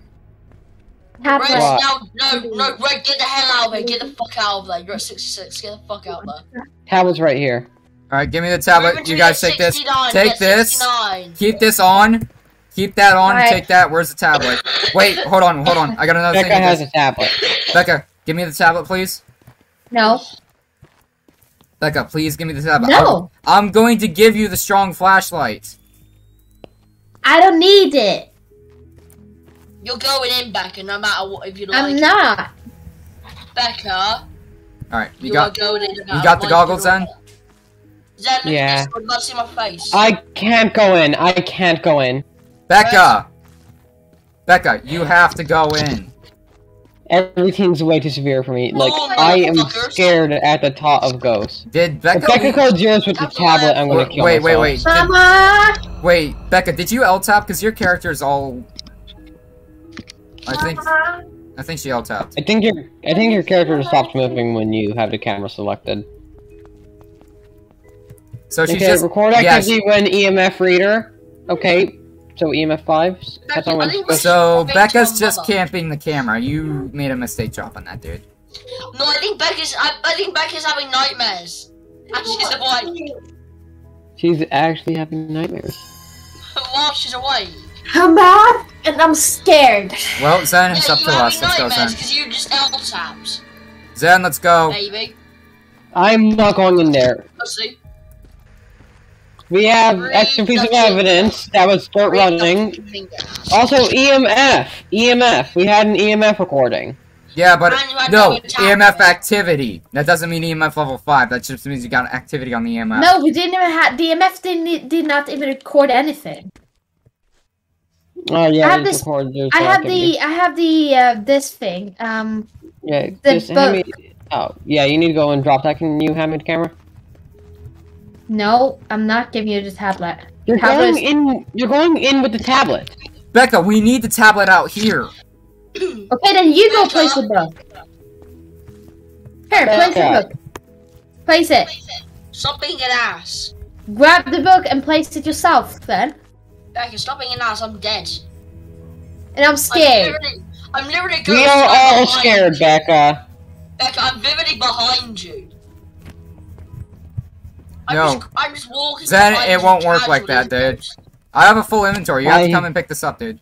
Red, Tablet. What? no, no, no, Red, get the hell out of here. Get the fuck out of there. You're at 66. Get the fuck out of there. Tablet's right here. Alright, give me the tablet. You guys take this. Take this. 69. Keep this on. Keep that on. Alright. Take that. Where's the tablet? Wait, hold on, hold on. I got another Becca thing. has a tablet. Becca, Give me the tablet, please. No. Becca, please give me the tablet. No. I'm, I'm going to give you the strong flashlight. I don't need it. You're going in, Becca, no matter what, if you like. I'm not. Becca, Alright, you, you, got are going in. no you got the goggles you then? Zen, Yeah. at Discord, let's see my face. I can't go in. I can't go in. Becca! Becca, you have to go in. Everything's way too severe for me. Like, Oh, I am motherfuckers. scared at the thought of ghosts. Did If Becca... Becca codes yours with the tablet, I'm gonna wait, kill wait, wait, wait. Did, wait, Becca, did you L-tap? Because your character is all... I think... I think she L-tapped. I think your I think your character stops moving when you have the camera selected. So she's okay, just... record yeah, activity when EMF reader. Okay, so EMF five. That's on I think So Becca's just mother. camping the camera. You made a mistake dropping that, dude. No, I think Becca's. I, I think Becca's having nightmares. And she's awake. She's actually having nightmares. *laughs* While she's awake. Mama. And I'm scared. Well, Zen, it's yeah, up to us. Let's go, Zen. because you just L taps, Zen, let's go. baby. I'm not going in there. Let's see. We have Read extra piece of the- evidence that would start Read running. Also, EMF. EMF. We had an EMF recording. Yeah, but And you had no, no EMF activity. That doesn't mean EMF level 5. That just means you got activity on the EMF. No, we didn't even have The EMF didn't did not even record anything. Oh yeah, I have this- I have the I have the uh, this thing. Um, Yeah, the just hand me. Oh yeah, you need to go and drop that. Can you hand me the camera? No, I'm not giving you the tablet. You're Tablet going in. You're going in with the tablet. Becca, we need the tablet out here. *clears throat* Okay, then you go place the book. Here, place the book. Place it. Stop being an ass. Grab the book and place it yourself. Then, Becca, stop being an ass. I'm dead. and I'm I'm scared. literally, I'm literally We are all behind scared. Becca. Becca, I'm vividly behind you. I'm No. Just, I'm just walking. Zen, it won't work like that, dude. I have a full inventory. You have to come and pick this up, dude.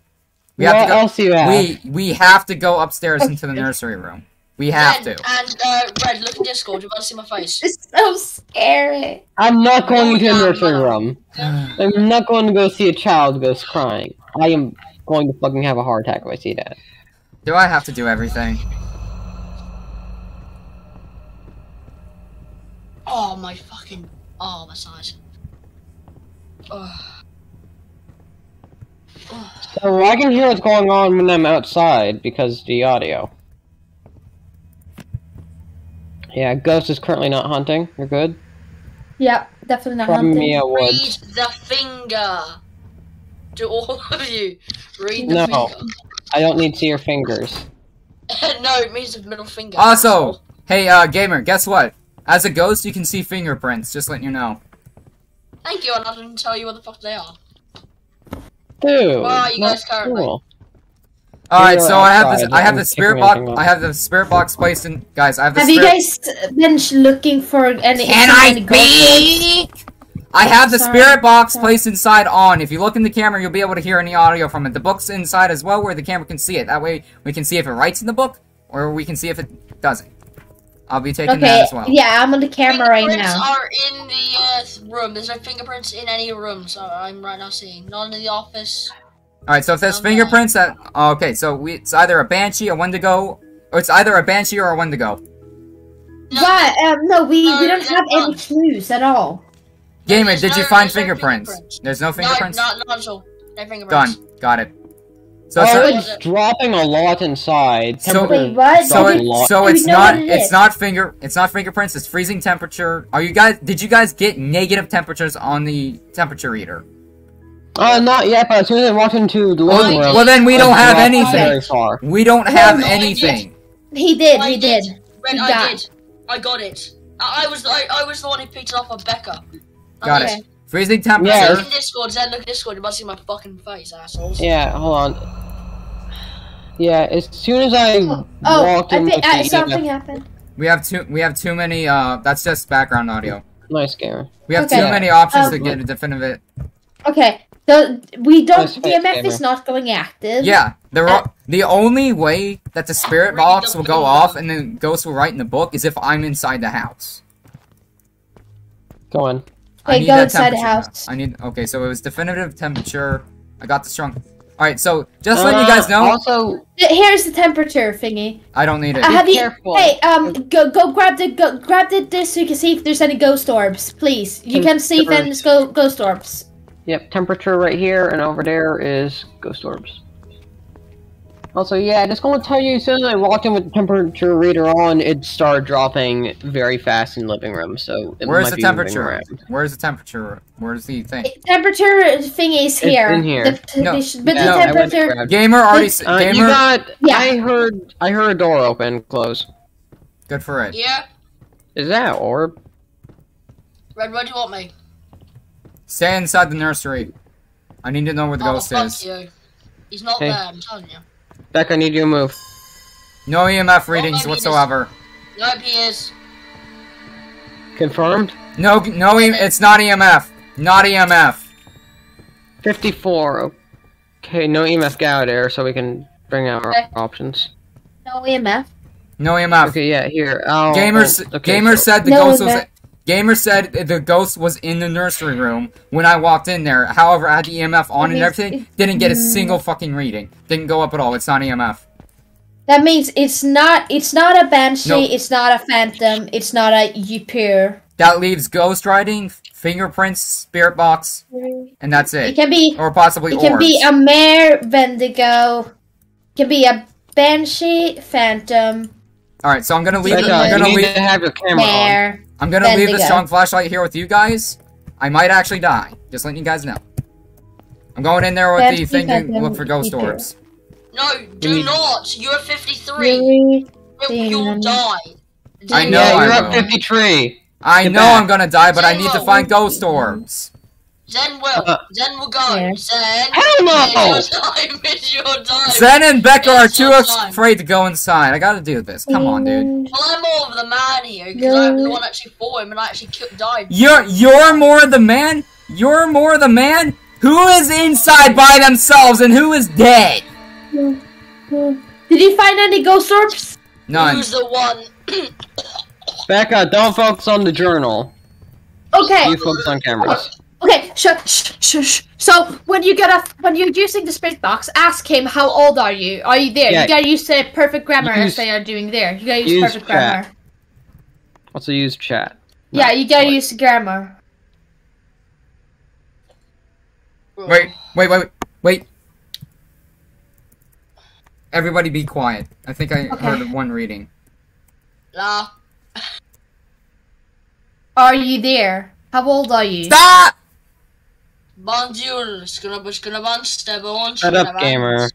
We what have to go. else you have? We we have to go upstairs into the *laughs* nursery room. We have Zen to. And uh, Red, look at Discord. You want to see my face? It's so scary. I'm not going to into yeah, a nursery room. I'm not going to go see a child ghost crying. I am going to fucking have a heart attack if I see that. Do I have to do everything? Oh my fucking. Oh, my size. Oh. So I can hear what's going on when I'm outside because the audio. Yeah, Ghost is currently not hunting. You're good. Yep, definitely not From hunting. Mia Read Woods. the finger. To all *laughs* of you. Read the No. finger. I don't need to see your fingers. *laughs* no, it means the middle finger. Also, hey, uh, gamer, guess what? As a ghost, you can see fingerprints. Just letting you know. Thank you, and I didn't gonna tell you what the fuck they are. Dude, Where are you guys currently? cool. All right, so I have this. I have the spirit box. I have the spirit box placed in. Guys, I have the Have you spirit. guys been sh- looking for any? Can I ghost speak? I have the Sorry. spirit box Sorry. placed inside on. If you look in the camera, you'll be able to hear any audio from it. The book's inside as well, where the camera can see it. That way, we can see if it writes in the book, or we can see if it doesn't. I'll be taking that Okay, as well. yeah, I'm on the camera right fingerprints now. are in the uh, room. There's no fingerprints in any room, so I'm right now seeing. Not in the office. All right, so if there's Um, fingerprints, that okay. So we, it's either a banshee, a wendigo, or it's either a banshee or a wendigo. No, But um, no, we, No, we don't there's have any clues at all. Gamer, there's did you find there's no fingerprints? fingerprints. There's no No, fingerprints. not, not at all. No fingerprints. Done. Got it. So, Oh, it's dropping a lot inside. So- Wait, what? so, it, lot. so it's not it it's not finger it's not fingerprints. It's freezing temperature. Are you guys? Did you guys get negative temperatures on the temperature reader? Uh, not yet, but as soon as I walked into the Well, room, well then we don't have anything. Very far. We don't have no, anything. He did, he did. Red, He I got- did. I got it. I, I was I, I was the one who picked it up on Becca. I Got did. it. Freezing Yeah. Look temperature. in Discord, Zen, look at Discord. You must see my fucking face, assholes. Yeah, hold on. Yeah, as soon as I Oh, walked I in think with uh, the something EMF, happened. We have too we have too many. Uh, that's just background audio. nice scare. We have Okay. too many options Um, to get a definitive. Okay, The, we don't. Let's face EMF it, is not going active. Yeah, the ro- the only way that the spirit box will go off and the ghost will write in the book is if I'm inside the house. Go in. I Okay, need go that inside the temperature. house. I need. Okay, so it was definitive temperature. I got the strong. All right, so just let you Uh, guys know, Also, Here's the temperature thingy. I don't need it. Uh, have you? careful. Hey, um, go go grab the go grab the this so you can see if there's any ghost orbs, please. You can see if there's go, ghost orbs. Yep, temperature right here, and over there is ghost orbs. Also, yeah, just gonna tell you, as soon as I walked in with the temperature reader on, it started dropping very fast in the living room, so it Where's might the be temperature? Where's the temperature? Where's the thing? Temperature thing is here. It's in here. The, No. they should- but Yeah, the no, I went temperature. Gamer already. s Uh, you got. Yeah. I heard. I heard a door open, close. good for it. Yeah. Is that orb? Red, where do you want me? Stay inside the nursery. I need to know where the oh, ghost fuck is. you. He's not Hey. there, I'm telling you. Beck, I need you to move. No EMF Oh, readings maybe whatsoever. Nope, he is. Confirmed. No, no, E- it's not EMF. Not EMF. Fifty-four. Okay, no EMF got there, so we can bring out our Okay. options. No EMF. No EMF. Okay, yeah, here. I'll, Gamers, oh, okay, Gamer so- said the No, ghost was. That- Gamer said the ghost was in the nursery room when I walked in there. However, I had the EMF on That and everything. Didn't get a single fucking reading. Didn't go up at all. It's not EMF. That means it's not. It's not a banshee. Nope. It's not a phantom. It's not a yupir. That leaves ghost writing, fingerprints, spirit box, and that's It it. can be. Or possibly It can orbs. be a mare Wendigo. It can be a banshee phantom all right, so I'm gonna leave. Becca, it, I'm gonna need leave. to have your camera on. Mare. I'm gonna leave the Wendigo. strong flashlight here with you guys. I might actually die. Just letting you guys know. I'm going in there with the Banshee, thing to look for ghost orbs. No, do need- not. You're 53. Really? You- You'll die. I know Yeah, you're will. up 53. I Get know back. I'm gonna die, but I need to find ghost orbs. Zen will. Uh, Zen will go. Yeah. Zen. Hell no! It's your time. *laughs* It's your time. Zen and Becca are too afraid to go inside. I gotta do this. Come on, dude. Well, I'm more of the man here because I'm the one actually fought him and I actually killed, died. You're you're more the man. You're more the man who is inside by themselves and who is dead. Did you find any ghost orbs? None. Who's the one? Becca, don't focus on the journal. Okay. You focus on cameras. Okay. Shh. Shh. Shh. shh. So when you get a when you're using the spirit box, ask him how old are you? Are you there? Yeah. You gotta use the perfect grammar Use- as they are doing there. You gotta use, use perfect chat. grammar. Also use chat. Yeah, you gotta What? use grammar. Wait, wait, wait, wait. Everybody be quiet. I think I Okay. heard one reading. La. Are you there? How old are you? Stop! Bonjour. Skuna buskuna monster. Shut up, gamer.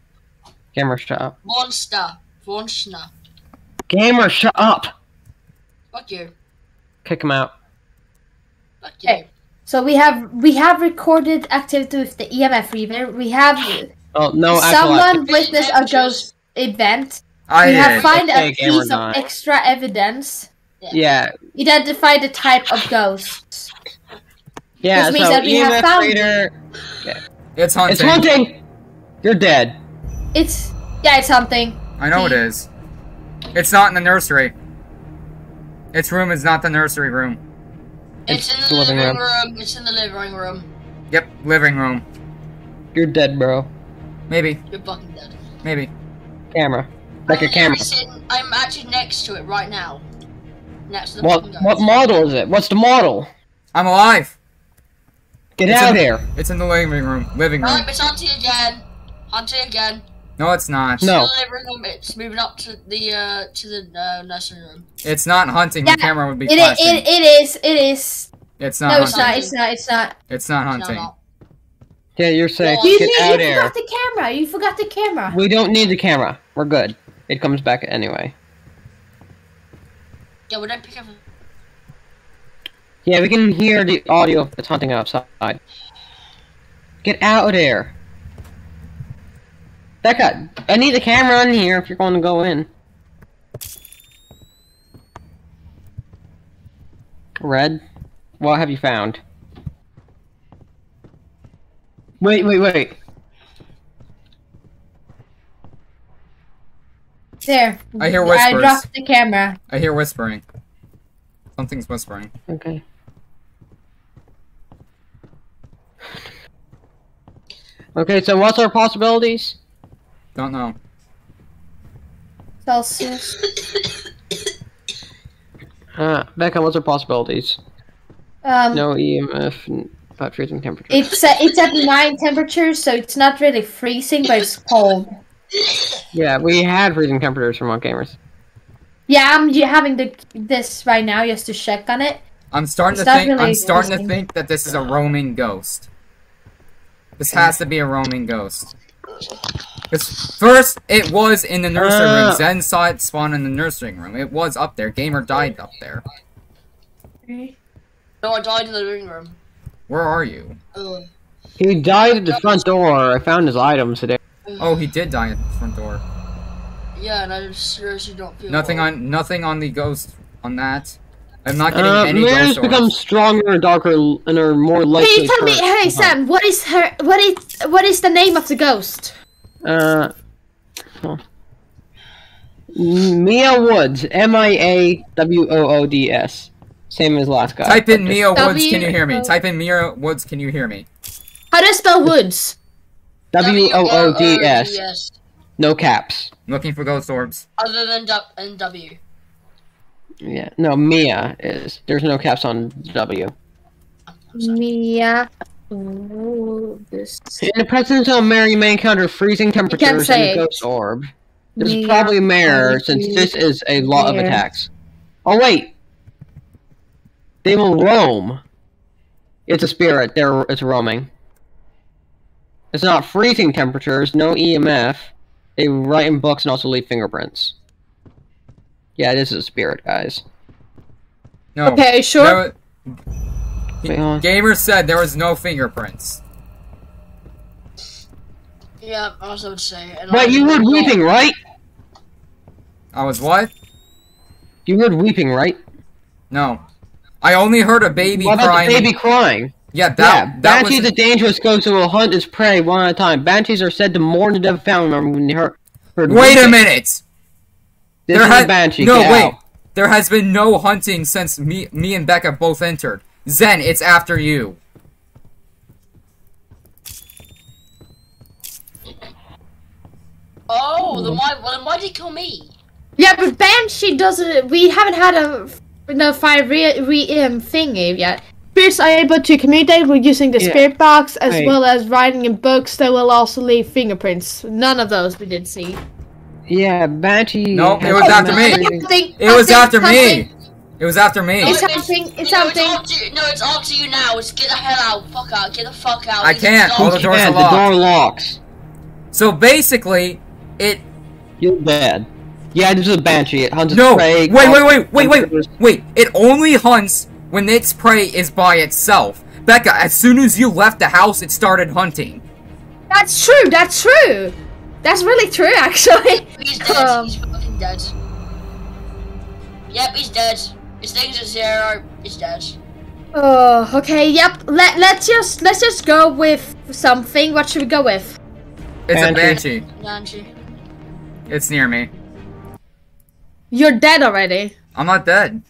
Gamer, shut up. Monster. Monster. Gamer, shut up! Fuck you. Kick him out. Fuck you. Hey. So we have we have recorded activity with the EMF reader. We have Oh, no, someone witnessed a ghost event. I we have did. find Okay, a piece of extra evidence. Yeah, Identify the type of ghost. Yeah, This means so that we have EMF found reader... It's hunting. It's hunting! You're dead. It's yeah, it's something. I know it is. It's not in the nursery. Its room is not the nursery room. It's, It's in the the living living room. room. It's in the living room. Yep, living room. You're dead, bro. Maybe, You're fucking dead. maybe. Camera. Like a I'm camera. sitting- I'm actually next to it right now. Next to the What, fucking what model is it? What's the model? I'm alive. Get It's out in- here. It's in the living room. Living room. Right, it's hunting again. Hunting again. No, it's not. No. It's in the living room. It's moving up to the uh to the uh, nursery room. It's not hunting. Yeah, the camera would be It, flashing. it, it is. It is. it's not No, it's hunting. not. It's not. It's not. It's not No, hunting. no. Yeah, you're safe. You You, Get you, out you here. forgot the camera. You forgot the camera. We don't need the camera. We're good. It comes back anyway. Yeah, we don't pick up. Yeah, we can hear the audio of it's hunting outside. Get out of there. Becca, I need the camera in here if you're going to go in. Red, what have you found? Wait, wait, wait. There. I hear whispers. I dropped the camera. I hear whispering. Something's whispering. Okay. Okay, so what's our possibilities? Don't know. Celsius. *coughs* Uh, Becca, what's our possibilities? Um, No EMF, and about freezing temperature. It's at, it's at nine temperatures, so it's not really freezing, but it's cold. Yeah, we had freezing temperatures from on gamers. Yeah, I'm having the this right now just to check on it. I'm starting It's to not think. I'm starting to think that this is a roaming ghost. This has to be a roaming ghost. 'Cause first, it was in the nursery room. Uh. Zen saw it spawn in the nursery room. It was up there. Gamer died up there. No, I died in the living room. Where are you? Ugh. He died at the front door. I found his items today. Oh, he did die at the front door. Yeah, and I seriously don't feel Nothing well. on. Nothing on the ghost. On that. I'm not getting Uh, any mirrors ghost become stronger and darker and are more likely. Can likely. you tell me, for- hey Sam, what is her? What is what is the name of the ghost? Uh, huh. Mia Woods. M I A W O O D S. Same as last guy. Type in just Mia Woods. W- Can you hear me? Type in Mia Woods. Can you hear me? How do you spell woods? W O O D S. W-O-O-D-S. No caps. Looking for ghost orbs. Other than du- and W. Yeah. No, Mia is. There's no caps on W. Mia. this In the presence of Mary, you may encounter freezing temperatures say and a ghost orb. This is probably a mirror, since this is a lot of attacks. Oh wait, they will roam. It's a spirit. They're it's roaming. It's not freezing temperatures. No EMF. They write in books and also leave fingerprints. Yeah, this is a spirit, guys. No. Okay, sure? There wa- Wait, hold on. Gamer said there was no fingerprints. Yeah, I also would say. And But you heard weeping, right? I was what? You heard weeping, right? No. I only heard a baby what about crying. the baby crying? Yeah, that, yeah, that Banshee's was. a dangerous ghost who will hunt its prey one at a time. Banshees are said to mourn the dead family member when they heard. heard Wait a minute! This There is ha- a banshee. No, get wait. out. There has been no hunting since me, me and Becca both entered. Zen, it's after you. Oh, then why? Well, then why did he kill me? Yeah, but Banshee doesn't. We haven't had a no fire re, re um thingy yet. Spirits are able to communicate with using the Yeah. spirit box as Wait. well as writing in books that will also leave fingerprints. None of those we did see. Yeah, Banshee. Nope, it was after me. Something- It was something- after me. It was after me. It's No, something- it's no, something- It's up no, it's up to you now. It's get the hell out. Fuck out. Get the fuck out. I These can't. dogs- All the doors Yeah, are the door locks. So basically, it. You're dead. Yeah, this is a banshee. It hunts its No! prey. Wait, wait, wait, wait, wait, wait! It only hunts when its prey is by itself. Becca, as soon as you left the house, it started hunting. That's true. That's true. That's really true, actually. He's dead. *laughs* Um, he's fucking dead. Yep, he's dead. His thing's are zero. He's dead. Oh, okay. Yep. Let let's just let's just go with something. What should we go with? It's a Banshee. banshee. Banshee. It's near me. You're dead already. I'm not dead.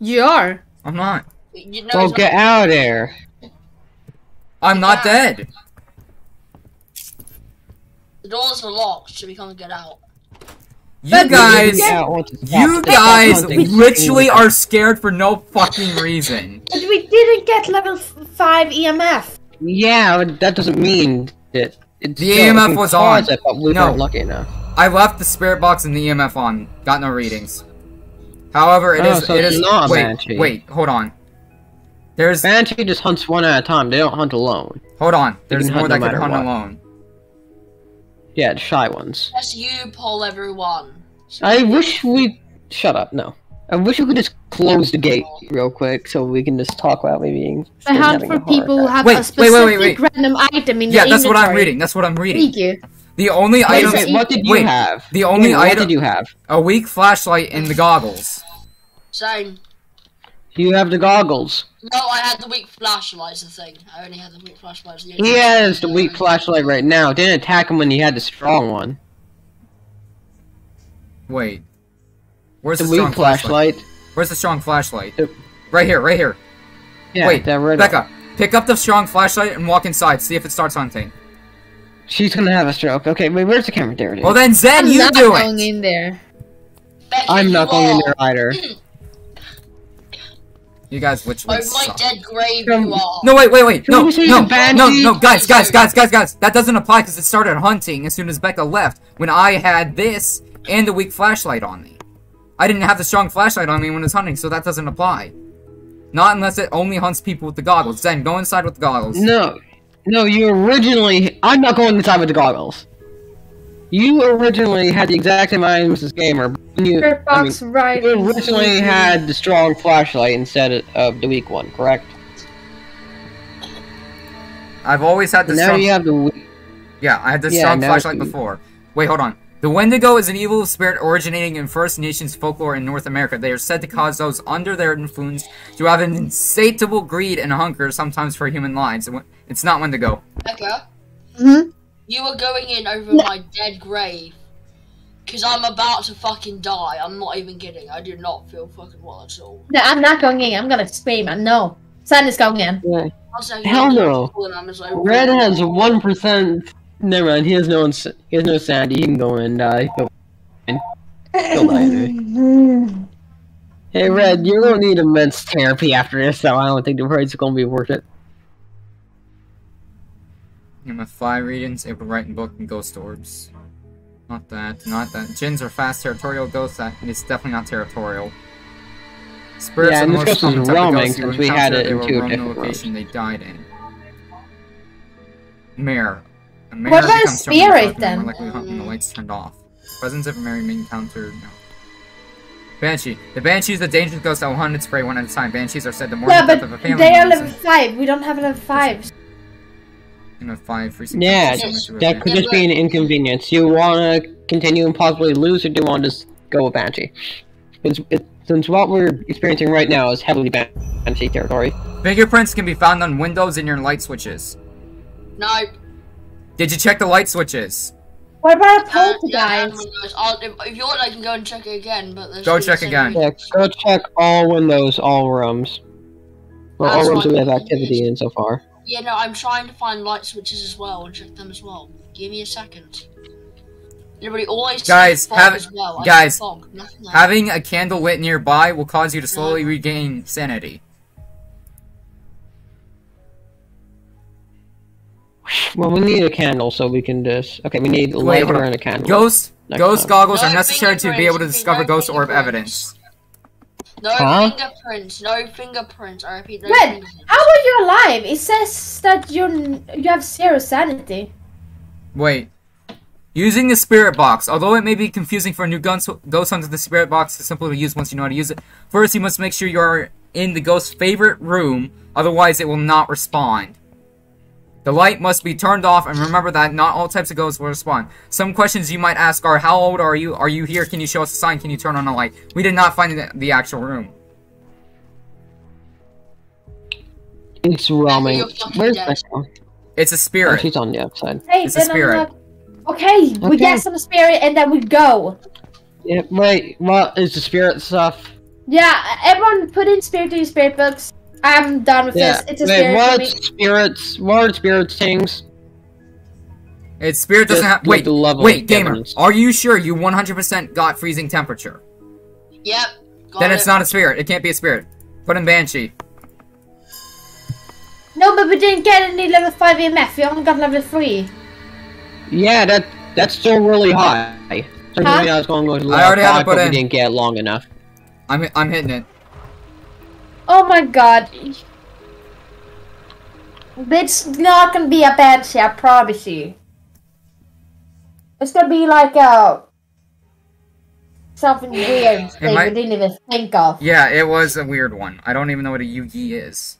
You are. I'm not. You know, Oh, he's not- get out of there. I'm not Yeah. dead. The doors are locked, so we can't get out. You But guys, Get out once it's you guys literally are scared for no fucking reason. But we didn't get level five E EMF. Yeah, but that doesn't mean that. It's The EMF was on. It, but we No. weren't lucky enough. I left the spirit box and the EMF on. Got no readings. However, it oh, is. So it is. is. not a wait, banshee. wait, hold on. There's. Banshee just hunts one at a time. They don't hunt alone. Hold on. There's more hunt that no can hunt what. alone. Yeah, shy ones. That's you, Paul, everyone. So- I wish we. Shut up. No. I wish we could just close the gate real quick so we can just talk about maybe. I hunt having for a heart people who attack. have Wait, a wait, specific wait, wait, wait. random item in Yeah, the that's what I'm reading. That's what I'm reading. Thank you. The only Wait, item. wait, what did you wait, have? The only Wait, what item. did you have? A weak flashlight and the goggles. Same. You have the goggles. No, I had the weak flashlight The thing. I only had the weak flashlight. The He has the weak flashlight right now. Didn't attack him when he had the strong one. Wait. Where's The the, strong weak flashlight. Where's the strong flashlight? The- Right here, right here. Yeah, Wait, that red Becca, pick up the strong flashlight and walk inside. See if it starts hunting. She's gonna have a stroke. Okay, wait, where's the camera? There it is. Well then, Zen, I'm you not going in there. Becky, I'm not going in there either. *clears throat* You guys literally Oh my suck. dead grave, you are. No, wait, wait, wait. No, Can we see no, no, no, guys, guys, guys, guys, guys. That doesn't apply because it started hunting as soon as Becca left. When I had this and the weak flashlight on me. I didn't have the strong flashlight on me when it was hunting, so that doesn't apply. Not unless it only hunts people with the goggles. Zen, go inside with the goggles. No, no, you originally. I'm not going inside with the goggles. You originally had the exact same items as this Gamer. You, Spirit I mean, right. you originally had the strong flashlight instead of the weak one, correct? I've always had the now strong. you have the weak. Yeah, I had the Yeah, strong flashlight you- before. Wait, hold on. The Wendigo is an evil spirit originating in First Nations folklore in North America. They are said to cause those under their influence to have an insatiable greed and hunger, sometimes for human lives. It's not Wendigo. Becca, hmm you were going in over No. my dead grave. Cause I'm about to fucking die. I'm not even kidding. I do not feel fucking well at all. No, I'm not going in. I'm gonna scream. I know. Sun is going in. Yeah. Hell no. cool and I'm just like, Red has one percent. Never mind. He has no. ins- He has no sanity. He can go in and die. Go- He'll die anyway. *laughs* Hey, Red, you're gonna need immense therapy after this, so I don't think the price is gonna be worth it. I'm a fly readings, able to write in book, and ghost orbs. Not that, not that. Jinns are fast territorial ghosts, that, it's definitely not territorial. Spirits yeah, and this ghost was roaming since we had it in two different location they died in. Mare. A mare what about a spirit then? Likely hunt when the lights turned off. Presence of a mare may encounter no. Banshee. The Banshee is the dangerous ghost that will hunt and spray one at a time. Banshees are said to mourn yeah, the death of a family. They are level 5. We don't have level 5 in a five for six. Yeah, so that could just be an inconvenience. You wanna continue and possibly lose, or do you wanna just go with Banshee? It's, it, since what we're experiencing right now is heavily Banshee territory. Fingerprints can be found on windows and your light switches. Nope. Did you check the light switches? What about a poltergeist? Uh, yeah, if you want, I can go and check it again. But go check again. Yeah, go check all windows, all rooms. Well, all rooms we have activity in so far. Yeah, no, I'm trying to find light switches as well and check them as well. Give me a second. Everybody always says Guys, have- as well. Guys, said fog, nothing else. Having a candle lit nearby will cause you to slowly regain sanity. Well, we need a candle so we can just. Okay, we need a lighter hold and a candle. Ghost Next ghost time. goggles No are necessary to be able to discover no ghost orb fingerprints. evidence. No Huh? fingerprints. No fingerprints. I repeat, no Red, fingerprints. how are you alive? It says that you're you have zero sanity. Wait. Using the spirit box, although it may be confusing for a new ghost ghost hunter, the spirit box is simple to use once you know how to use it. First, you must make sure you are in the ghost's favorite room, otherwise it will not respond. The light must be turned off, and remember that not all types of ghosts will respond. Some questions you might ask are, how old are you? Are you here? Can you show us a sign? Can you turn on a light? We did not find the, the actual room. It's roaming. Where's dead. Becca? Oh, It's a spirit. Oh, she's on the outside. Hey, It's a spirit. like, okay, we Okay. get some spirit and then we go. Yeah, wait, what is the spirit stuff? Yeah, everyone put in spirit to your spirit books. I'm done with Yeah, this. It's a wait, spirit for what spirits? What are spirits things? Its spirit doesn't have. with Wait, level wait, of gamer. evidence. Are you sure you 100% got freezing temperature? Yep. Then it. it's not a spirit. It can't be a spirit. Put in Banshee. No, but we didn't get any level 5 EMF. We only got level 3. Yeah, that that's still really high. So Huh? I was going to go to I already level have it put but in. we didn't get long enough. I'm I'm hitting it. Oh my god. It's not gonna be a bad shit, I promise you. It's gonna be like a something weird thing might- we didn't even think of. Yeah, it was a weird one. I don't even know what a Yugi is.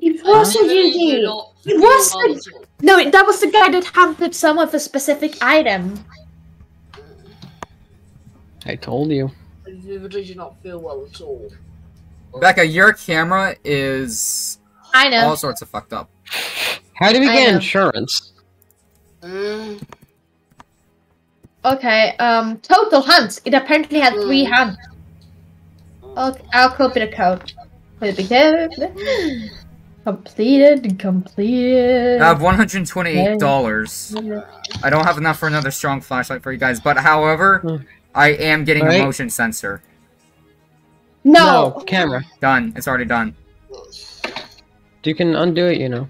It was a Literally do Yugi. It was well the- No, that was the guy that hunted someone for a specific item. I told you. Vividly do not feel well at all. Becca, your camera is I know. all sorts of fucked up. How do we I get know. insurance? Mm. Okay, um, total hunts. It apparently had three hunts. Okay, I'll copy the code. Copy the code. Completed, completed. I have one hundred twenty-eight dollars. I don't have enough for another strong flashlight for you guys, but however, Hmm. I am getting a motion sensor. no. camera. Done. It's already done. You can undo it, you know.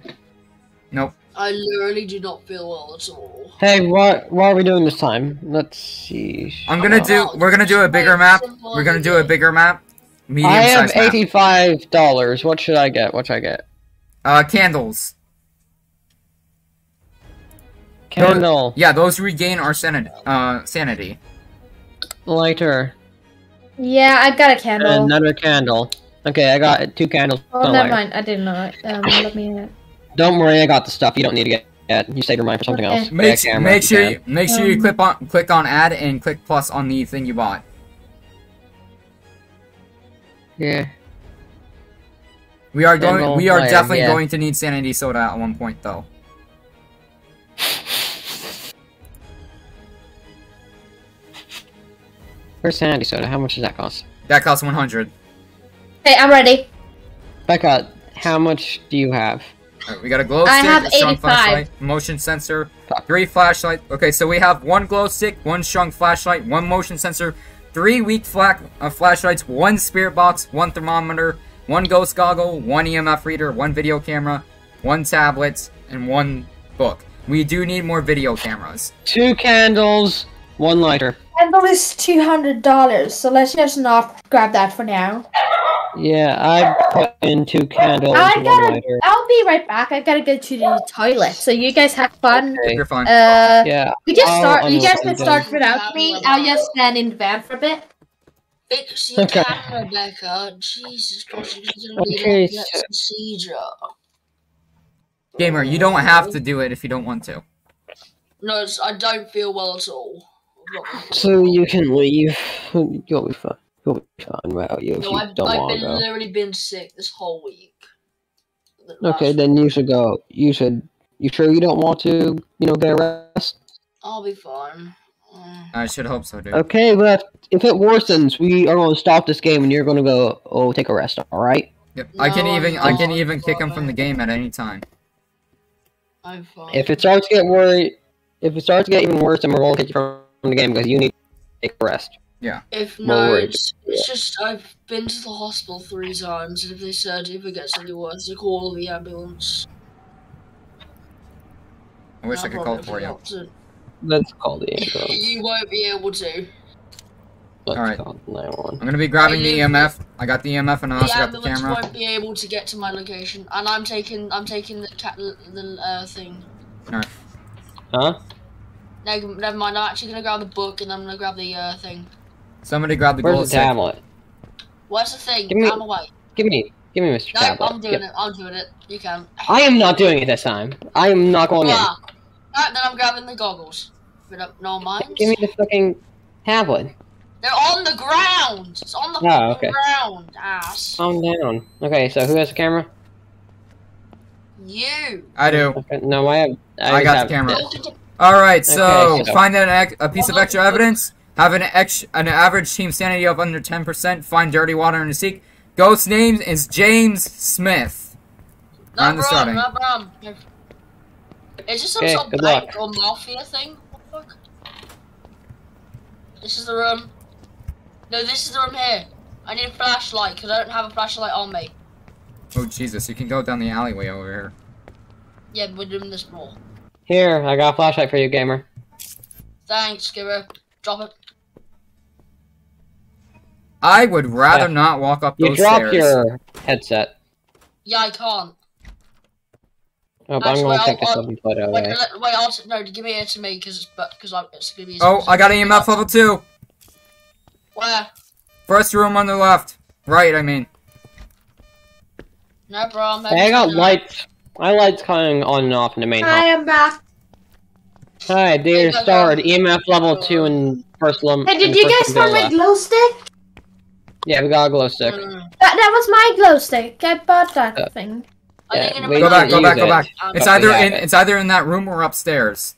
Nope. I literally do not feel well at all. Hey, what what are we doing this time? Let's see. I'm gonna do. We're gonna do a bigger map. We're gonna do a bigger map. Medium I have size map. eighty-five dollars. What should I get? What should I get? Uh, candles. Candle, Yeah, those regain our sanity. Uh, sanity. Lighter, Yeah, I got a candle. and another candle. Okay, I got two candles. oh, never lighter. mind. I didn't know. Um, *laughs* let me. Don't worry, I got the stuff. You don't need to get. get. You save your money for something Okay. else. Make Get camera make sure you you, make sure you Um, click on click on add and click plus on the thing you bought. Yeah. We are going. Candle We are lighter, definitely yeah. going to need sanity soda at one point, though. *laughs* Where's sanity soda? How much does that cost? That costs 100. Hey, I'm ready. Becca, how much do you have? Alright, we got a glow I stick, have a strong 85. flashlight, motion sensor, three flashlight. Okay, so we have one glow stick, one strong flashlight, one motion sensor, three weak fla- uh, flashlights, one spirit box, one thermometer, one ghost goggle, one EMF reader, one video camera, one tablet, and one book. We do need more video cameras. Two candles, one lighter. Candle is two hundred dollars, so let's just not grab that for now. Yeah, I put in two candles, I gotta. Lighter. I'll be right back. I gotta go to the toilet. So you guys have fun. Okay. You're fine. Uh, Yeah, we just I'll start. You guys can start without me. I'll just stand in the van for a bit. Fix your Okay. camera, Becca. Jesus Christ, you're gonna be Okay, like so- procedure. Gamer, you don't have to do it if you don't want to. No, it's, I don't feel well at all. So you can leave. You'll be fine. You'll be fine without you if No, you I've, don't I've been go. literally been sick this whole week. The Okay, then you should go. You should. You sure you don't want to? You know, get a rest. I'll be fine. Mm. I should hope so, dude. Okay, but if it worsens, we are going to stop this game, and you're going to go. Oh, take a rest. All right. Yep. I can even I can even kick him from the game at any time. I'm fine. If it starts to get worried, if it starts to get even worse, then we're going to kick you from the game because you need to take a rest. Yeah. If Well, no, wait, it's, it's just I've been to the hospital three times, and if they said if it gets any worse, they call the ambulance. I wish I I'll could call it for you. to- Let's call the *laughs* ambulance. You won't be able to. Let's Alright. call 911. I'm gonna be grabbing the I live- EMF. I got the EMF and I also the got the ambulance camera. won't be able to get to my location, and I'm taking I'm taking the cat the uh, thing. Huh? No, never mind. I'm actually gonna grab the book, and I'm gonna grab the uh, thing. Somebody grab the Where's gold the tablet? What's the thing? Give me- I'm away. Give me, give me, Mr. No, Tablet. I'm doing Give- it. I'm doing it. You can. I am not doing it this time. I am not going in. Ah. Alright, then I'm grabbing the goggles. But uh, no mind. Give me the fucking tablet. They're on the ground. It's on the Oh, okay. ground, ass. Calm down. Okay, so who has the camera? You. I do. Okay, no, I have. I, I got have the camera. This. Look at the- Alright, so, Okay, so- find an ex- a piece of extra evidence. Have an ex- an average team sanity of under 10%. Find dirty water in the seek. Ghost name is James Smith. No, On the bro, starting. no, bro. Is this some Okay, sort of bank or mafia thing? What the fuck? This is the room. No, this is the room here. I need a flashlight because I don't have a flashlight on me. Oh, Jesus, you can go down the alleyway over here. Yeah, we're doing this more. Here, I got a flashlight for you, gamer. Thanks, Skipper. Drop it. I would rather Yeah. not walk up You those dropped stairs. your headset. Yeah, I can't. Oh, but I'm going to I'll- take a I'll- seven foot Wait, away. let, wait, I'll, no, give it to me because because it's gonna be. Oh, I got an EMF level 2. Where? First room on the left. Right, I mean. No, bro. I'm Hey, I got lights. My lights coming on and off in the main hall I hall. am back. Hi, dear Hey, starred EMF level two and first lum. Hey, did you guys find my umbrella. glow stick? Yeah, we got a glow stick. Mm, That, that was my glow stick. I bought that Uh, thing. Yeah, think in a we Go back, go back, go back. Um, It's either in it's either in that room or upstairs.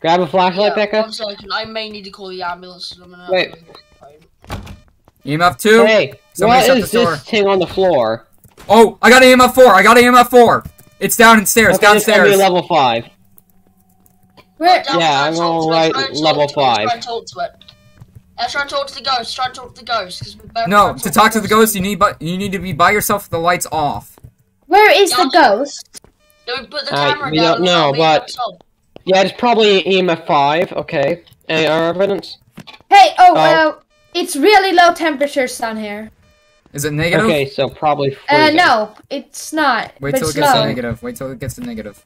Grab a flashlight, yeah, Becca. One second, I may need to call the ambulance. I'm gonna Wait. EMF two. Hey, Somebody what shut is door. this thing on the floor? Oh, I got an EMF four. I got an EMF four. It's downstairs. Okay, it's gonna be downstairs. level five. Where? Yeah, I'm gonna write level five. Try talk to it. Let's try and talk to the ghost. Try and talk to the ghost. 'cause we're No, to talk to the ghost, you need but you need to be by yourself with the lights off. Where is the ghost? Then we put the Alright, camera we down don't know, but- Yeah, it's probably EMF five. Okay. Any other evidence? Hey, oh, Oh. uh, it's really low temperatures down here. Is it negative? Okay, so probably Uh, no, it's not. Wait till it it's gets to negative. Wait till it gets to negative.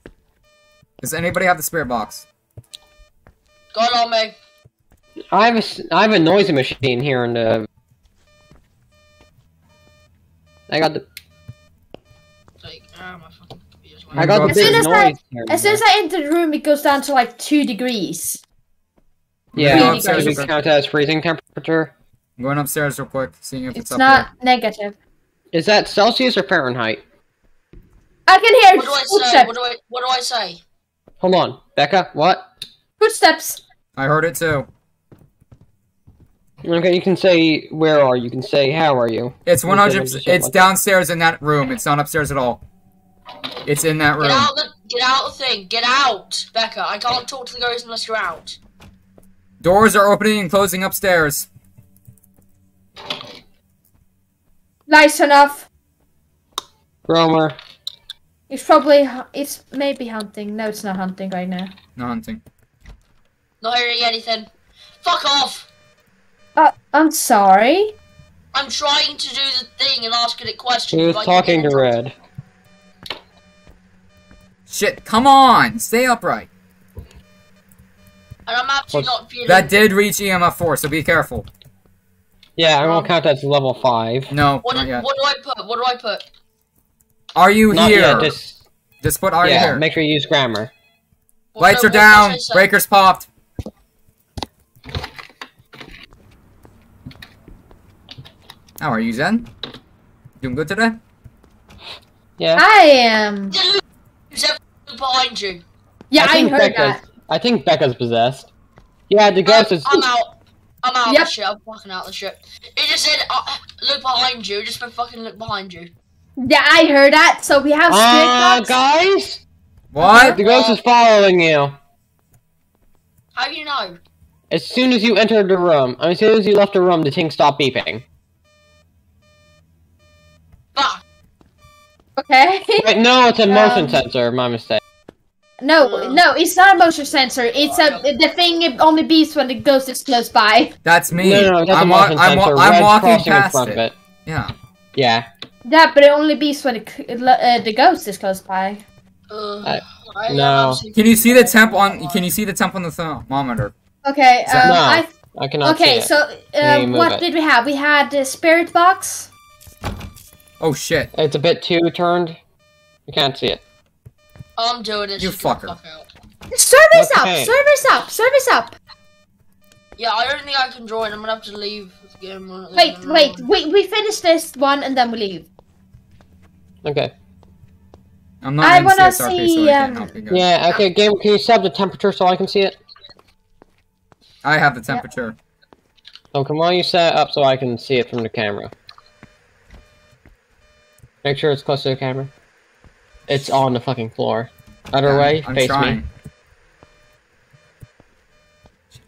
Does anybody have the spirit box? Got on me. I have a s- I have a noisy machine here in the. I got the Like, ah, my fucking I got the As soon as I- noise. here. As soon as I enter the room, it goes down to like two degrees. yeah, Maybe so upstairs we is- count as freezing temperature. I'm going upstairs real quick, seeing if it's, It's up not negative. Is that Celsius or Fahrenheit? I can hear What do I say? footsteps. What do I what do I say? Hold on, Becca. What? Footsteps. I heard it too. Okay, you can say where are you? You can say how are you? It's 100. just It's like- downstairs in that room. It's not upstairs at all. It's in that room. Get room. out the get out the thing. Get out, Becca. I can't talk to the ghost unless you're out. Doors are opening and closing upstairs. Nice enough. Romer. It's probably it's maybe hunting. No, it's not hunting right now. No hunting. Not hearing anything. Fuck off. Uh, I'm sorry. I'm trying to do the thing and asking it questions. He was like- talking to Red. Shit! Come on, stay upright. And I'm actually What's- not feeling. That did reach EMF four, so be careful. Yeah, I Um, won't count that as level five. No, What, not yet. what do I put? What do I put? Are you Not here? yet, just Just put are you yeah. here? Make sure you use grammar. What Lights are down. Breakers popped. How are you, Zen? Doing good today? Yeah. I am. Who's ever behind you? Yeah, I, think heard Becca's, that. I think Becca's possessed. Yeah, the ghost Um, is. I'm out. I'm out Yep. of the shit. I'm fucking out of the shit. It just said uh, look behind you. Just been fucking look behind you. Yeah, I heard that. So we have spirit Ah, box. guys! What? The ghost is following you. How do you know? As soon as you entered the room, as soon as you left the room, the thing stopped beeping. Fuck. Okay. Wait, no, it's a motion Um, sensor. My mistake. No, Uh. no, it's not a motion sensor. It's a the thing it only beeps when the ghost is close by. That's me. No, no, no, that's I'm, a wa- motion I'm, wa- sensor. I'm Red's walking crossing in past front it. of it. Yeah. Yeah. Yeah, but it only beeps when the, uh, the ghost is close by. Uh, I- I, no. Can you see the temp on? Can you see the temp on the thermometer? Okay. Is Um, No, I I cannot okay. see it. So Yeah, uh, what it. did we have? We had the spirit box. Oh shit! It's a bit too turned. You can't see it. I'm doing this. You Just fucker. fuck. Service Okay. up. Service up. Service up. Yeah, I don't think I can join. I'm gonna have to leave the game. Wait, wait. We we finish this one and then we leave. Okay. I'm not I in wanna CSRP, so I see, can't um, help you guys. Yeah, okay, game, can you sub the temperature so I can see it? I have the temperature. Oh, come on, you set it up so I can see it from the camera. Make sure it's close to the camera. It's on the fucking floor. Other Yeah, way, I'm face trying. me.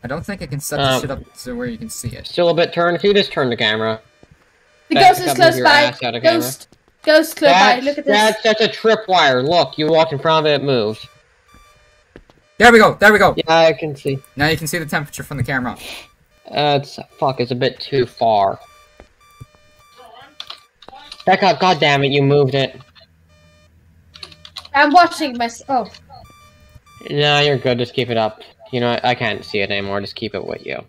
I don't think I can set Um, this shit up to where you can see it. Still a bit turned. If you just turn the camera. The Back ghost is up close by. ass camera. Ghost. Ghost close by. Look at this. that's, that's a tripwire. Look, you walk in front of it, it moves. There we go. There we go. Yeah, I can see. Now you can see the temperature from the camera. That's fuck. It's a bit too far. Becca, god damn it, you moved it. I'm watching my. Oh, No, you're good. Just keep it up. You know, I can't see it anymore. Just keep it with you.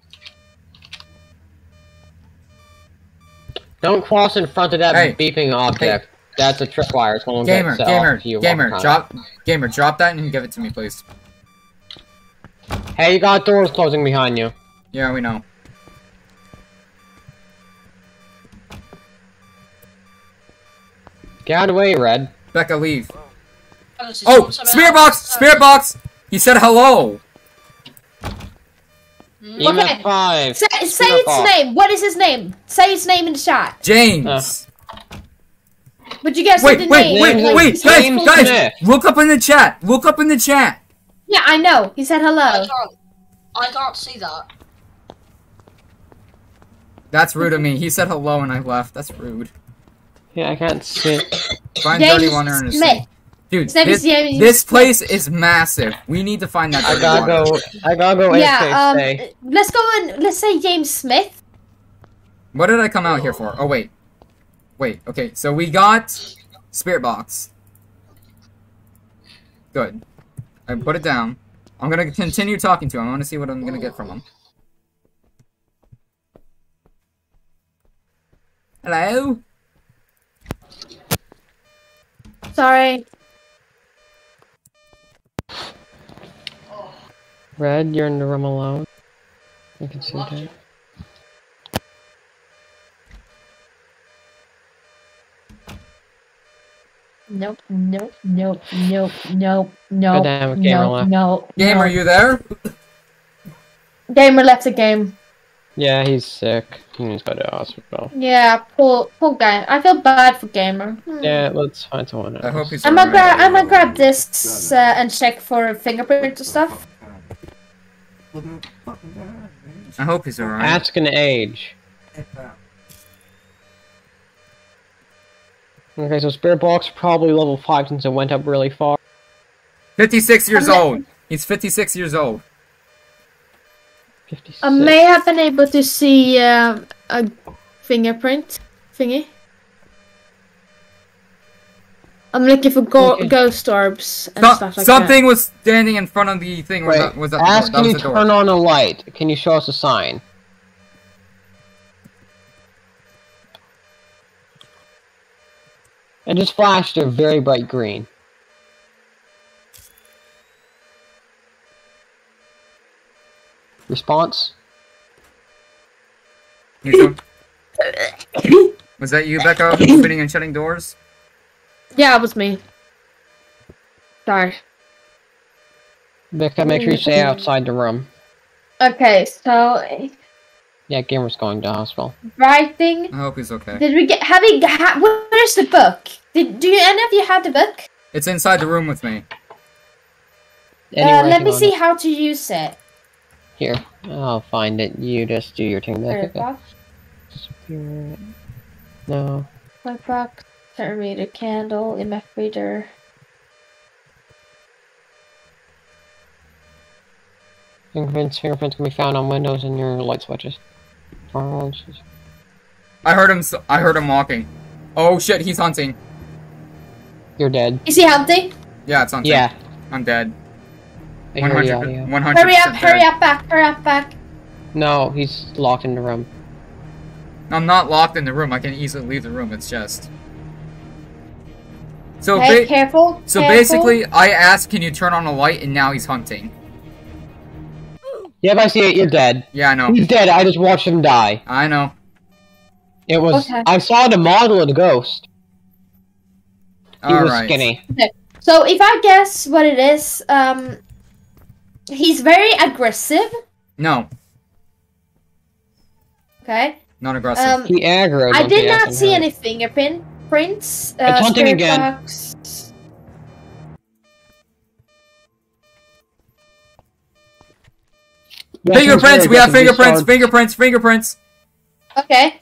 Don't cross in front of that Hey. beeping object. That's a tripwire. It's going to Gamer, get set gamer, off if you walk gamer, in front of drop, gamer, drop that and give it to me, please. Hey, you got doors closing behind you. Yeah, we know. Get out of the way, Red. Becca, leave. Oh, I'm gonna see Oh, someone- someone spirit box! Spirit box! He said hello! EMF 5. Say, say its box. name. What is his name? Say its name in the chat. James! Uh. Would you guys wait, say the wait, name? wait, James- wait, guys, James guys! Smith. Look up in the chat! Look up in the chat! Yeah, I know. He said hello. I can't. I can't see that. That's rude of me. He said hello and I left. That's rude. Yeah, I can't see. Find James Dirty Water in the Smith. Sea. Dude, His this, this Smith. place is massive. We need to find that I gotta go. I gotta go Yeah, um, let's go and let's say James Smith. What did I come out here for? Oh wait, wait. Okay, so we got spirit box. Good. I put it down. I'm gonna continue talking to him. I want to see what I'm gonna get from him. Hello. Sorry. Red, you're in the room alone. I can see that. Nope, nope, nope, nope, nope, nope. Go down with Gamer no, left. no, Game, are you there? Gamer left the game. Yeah, he's sick. He needs to go to the hospital. Yeah, poor, poor guy. I feel bad for Gamer. Hmm. Yeah, let's find someone else. I hope he's I'm gonna alright. grab. I'm gonna grab this uh, and check for fingerprints and stuff. I hope he's alright. Ask an age. Okay, so Spirit Box probably level 5 since it went up really far. 56 years I'm- old. He's 56 years old. 56. I may have been able to see uh, a fingerprint thingy. I'm looking for go- Okay. ghost orbs and So- stuff like that. something was standing in front of the thing. Was Wait, that, was that the ask door? That can you was the door. turn on a light. Can you show us a sign? It just flashed a very bright green. Response? Was that you, Becca, opening and shutting doors? That. Yeah, it was me. Sorry. Becca, make sure you stay outside the room. Okay, so Yeah, Gamer's going to hospital. writing. I hope he's okay. Did we get? Have we? Ha- where's the book? Did do you, any of you have the book? It's inside the room with me. Any Uh, let me see it? how to use it. Here, I'll find it. You just do your thing. Spirit Becca. box, Spirit. No. Light box, thermometer, candle, EMF reader. Fingerprints, fingerprints can be found on windows and your light switches. Orange. I heard him. s- I heard him walking. Oh shit, he's hunting. You're dead. Is he hunting? Yeah, it's hunting. Yeah. I'm dead. I hear 100. audio. 100. Hurry up! Hurry up! Back! Hurry up! Back! No, he's locked in the room. I'm not locked in the room. I can easily leave the room. It's just. So Okay, ba- careful. so careful. basically, I asked, "Can you turn on a light?" And now he's hunting. Yep, I see it. You're dead. Yeah, I know. He's dead. I just watched him die. I know. It was. Okay. I saw the model of the ghost. He All was right. skinny. So if I guess what it is, um, he's very aggressive. No, Okay. not aggressive. Um, He aggroed. I did not see how- any fingerprint prints. Uh, It's hunting again. box. Yeah, fingerprints. We have fingerprints. start- Fingerprints. Fingerprints. Okay.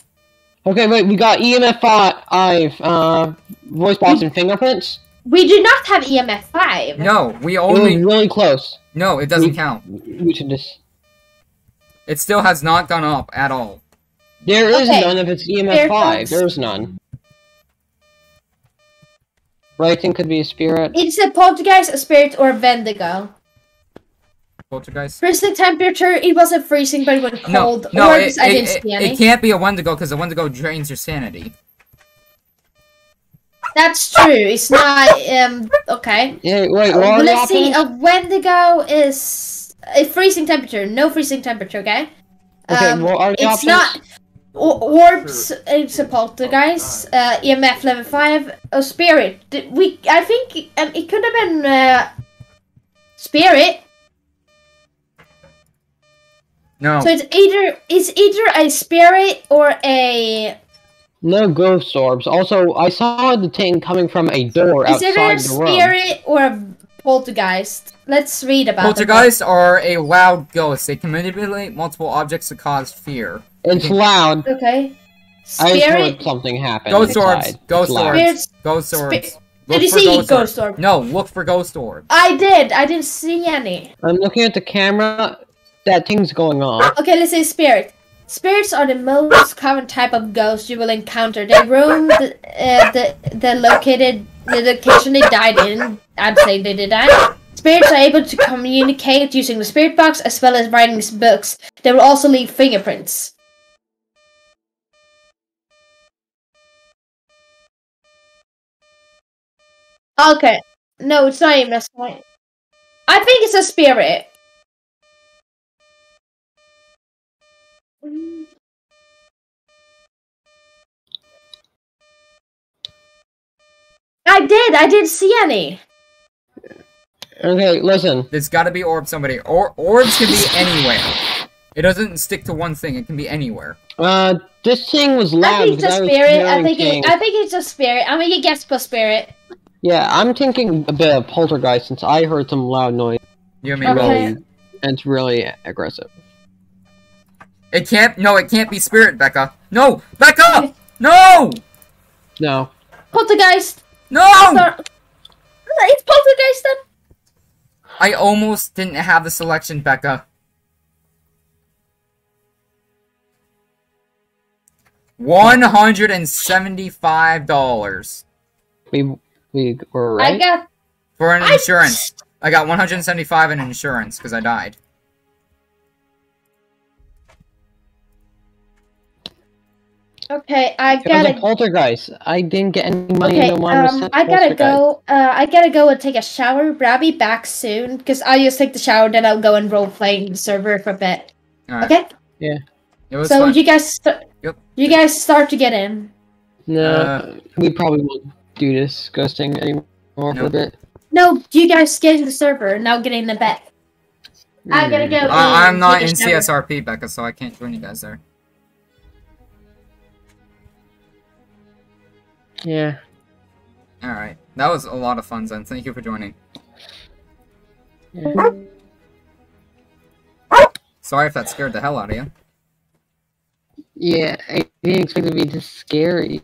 Okay, wait. We got EMF five. Uh, voice box and fingerprints. We do not have EMF five. No, we It only. was really close. No, it doesn't We- count. We should just. It still has not gone up at all. There is Okay. none if it's EMF Spirit five. box. There's none. Writing could be a spirit. It's a poltergeist, a spirit, or a Wendigo. Poltergeist. Freezing temperature. It wasn't freezing, but it was cold. no, Orbs, it, I it, didn't it, see any. it can't be a Wendigo because a Wendigo drains your sanity. That's true. It's not. Um. Okay. Yeah, wait. What are the Let's see. options? A Wendigo is a freezing temperature. No freezing temperature. Okay. Okay, Um, what are the it's options? not. O- orbs, it's a poltergeist, uh, EMF level 5, a spirit. Did We, I think um, it could have been uh, spirit. No. So it's either it's either a spirit or a No ghost orbs. Also, I saw the thing coming from a door it's either a outside the room. spirit or a poltergeist. Let's read about them. Poltergeists are a loud ghost. They can manipulate multiple objects to cause fear. It's loud. Okay. I just Spirit. heard something happen. Ghost orbs. Ghost It's loud. orbs. Ghost Spi- orbs. Did you see ghost ghost orbs. orb? No, look for ghost orbs. I did. I didn't see any. I'm looking at the camera. That thing's going on. Okay, let's say spirit. Spirits are the most common type of ghost you will encounter. They roam the uh, the, the located the location they died in. I'd say they did that. Spirits are able to communicate using the spirit box as well as writing books. They will also leave fingerprints. Okay. No, it's not even a spirit. I think it's a spirit. I did. I didn't see any. Okay, listen. There's got to be orbs somebody. Or orbs can be anywhere. It doesn't stick to one thing. It can be anywhere. Uh, this thing was loud. I think it's a spirit. I think it. I think it's a spirit. I'm gonna guess for spirit. Yeah, I'm thinking a bit of poltergeist since I heard some loud noise You and me Okay. really, and it's really aggressive. It can't. No, it can't be spirit, Becca. No, Becca. No, No. Poltergeist. no. Star- It's poltergeist then. I almost didn't have the selection, Becca. One hundred and seventy-five dollars We we were I right. got. for an I- insurance. I got one hundred and seventy-five in insurance because I died. Okay, I gotta. it was a gotta. poltergeist. I didn't get any money. Okay, no um, I gotta go. Uh, I gotta go and take a shower. But I'll be back soon because I'll just take the shower, then I'll go and role play in the server for a bit. All right. Okay. Yeah. So fun. you guys, st- Yep. you guys start to get in. No, Uh, we probably won't do this ghosting anymore for a bit. No, you guys get the server. Now getting in the bed. I gotta hmm. go. I- I'm not in shower. CSRP, Becca, so I can't join you guys there. Yeah. All right, that was a lot of fun, Zen. Thank you for joining. yeah. Sorry if that scared the hell out of you. Yeah, I didn't expect it to be this scary.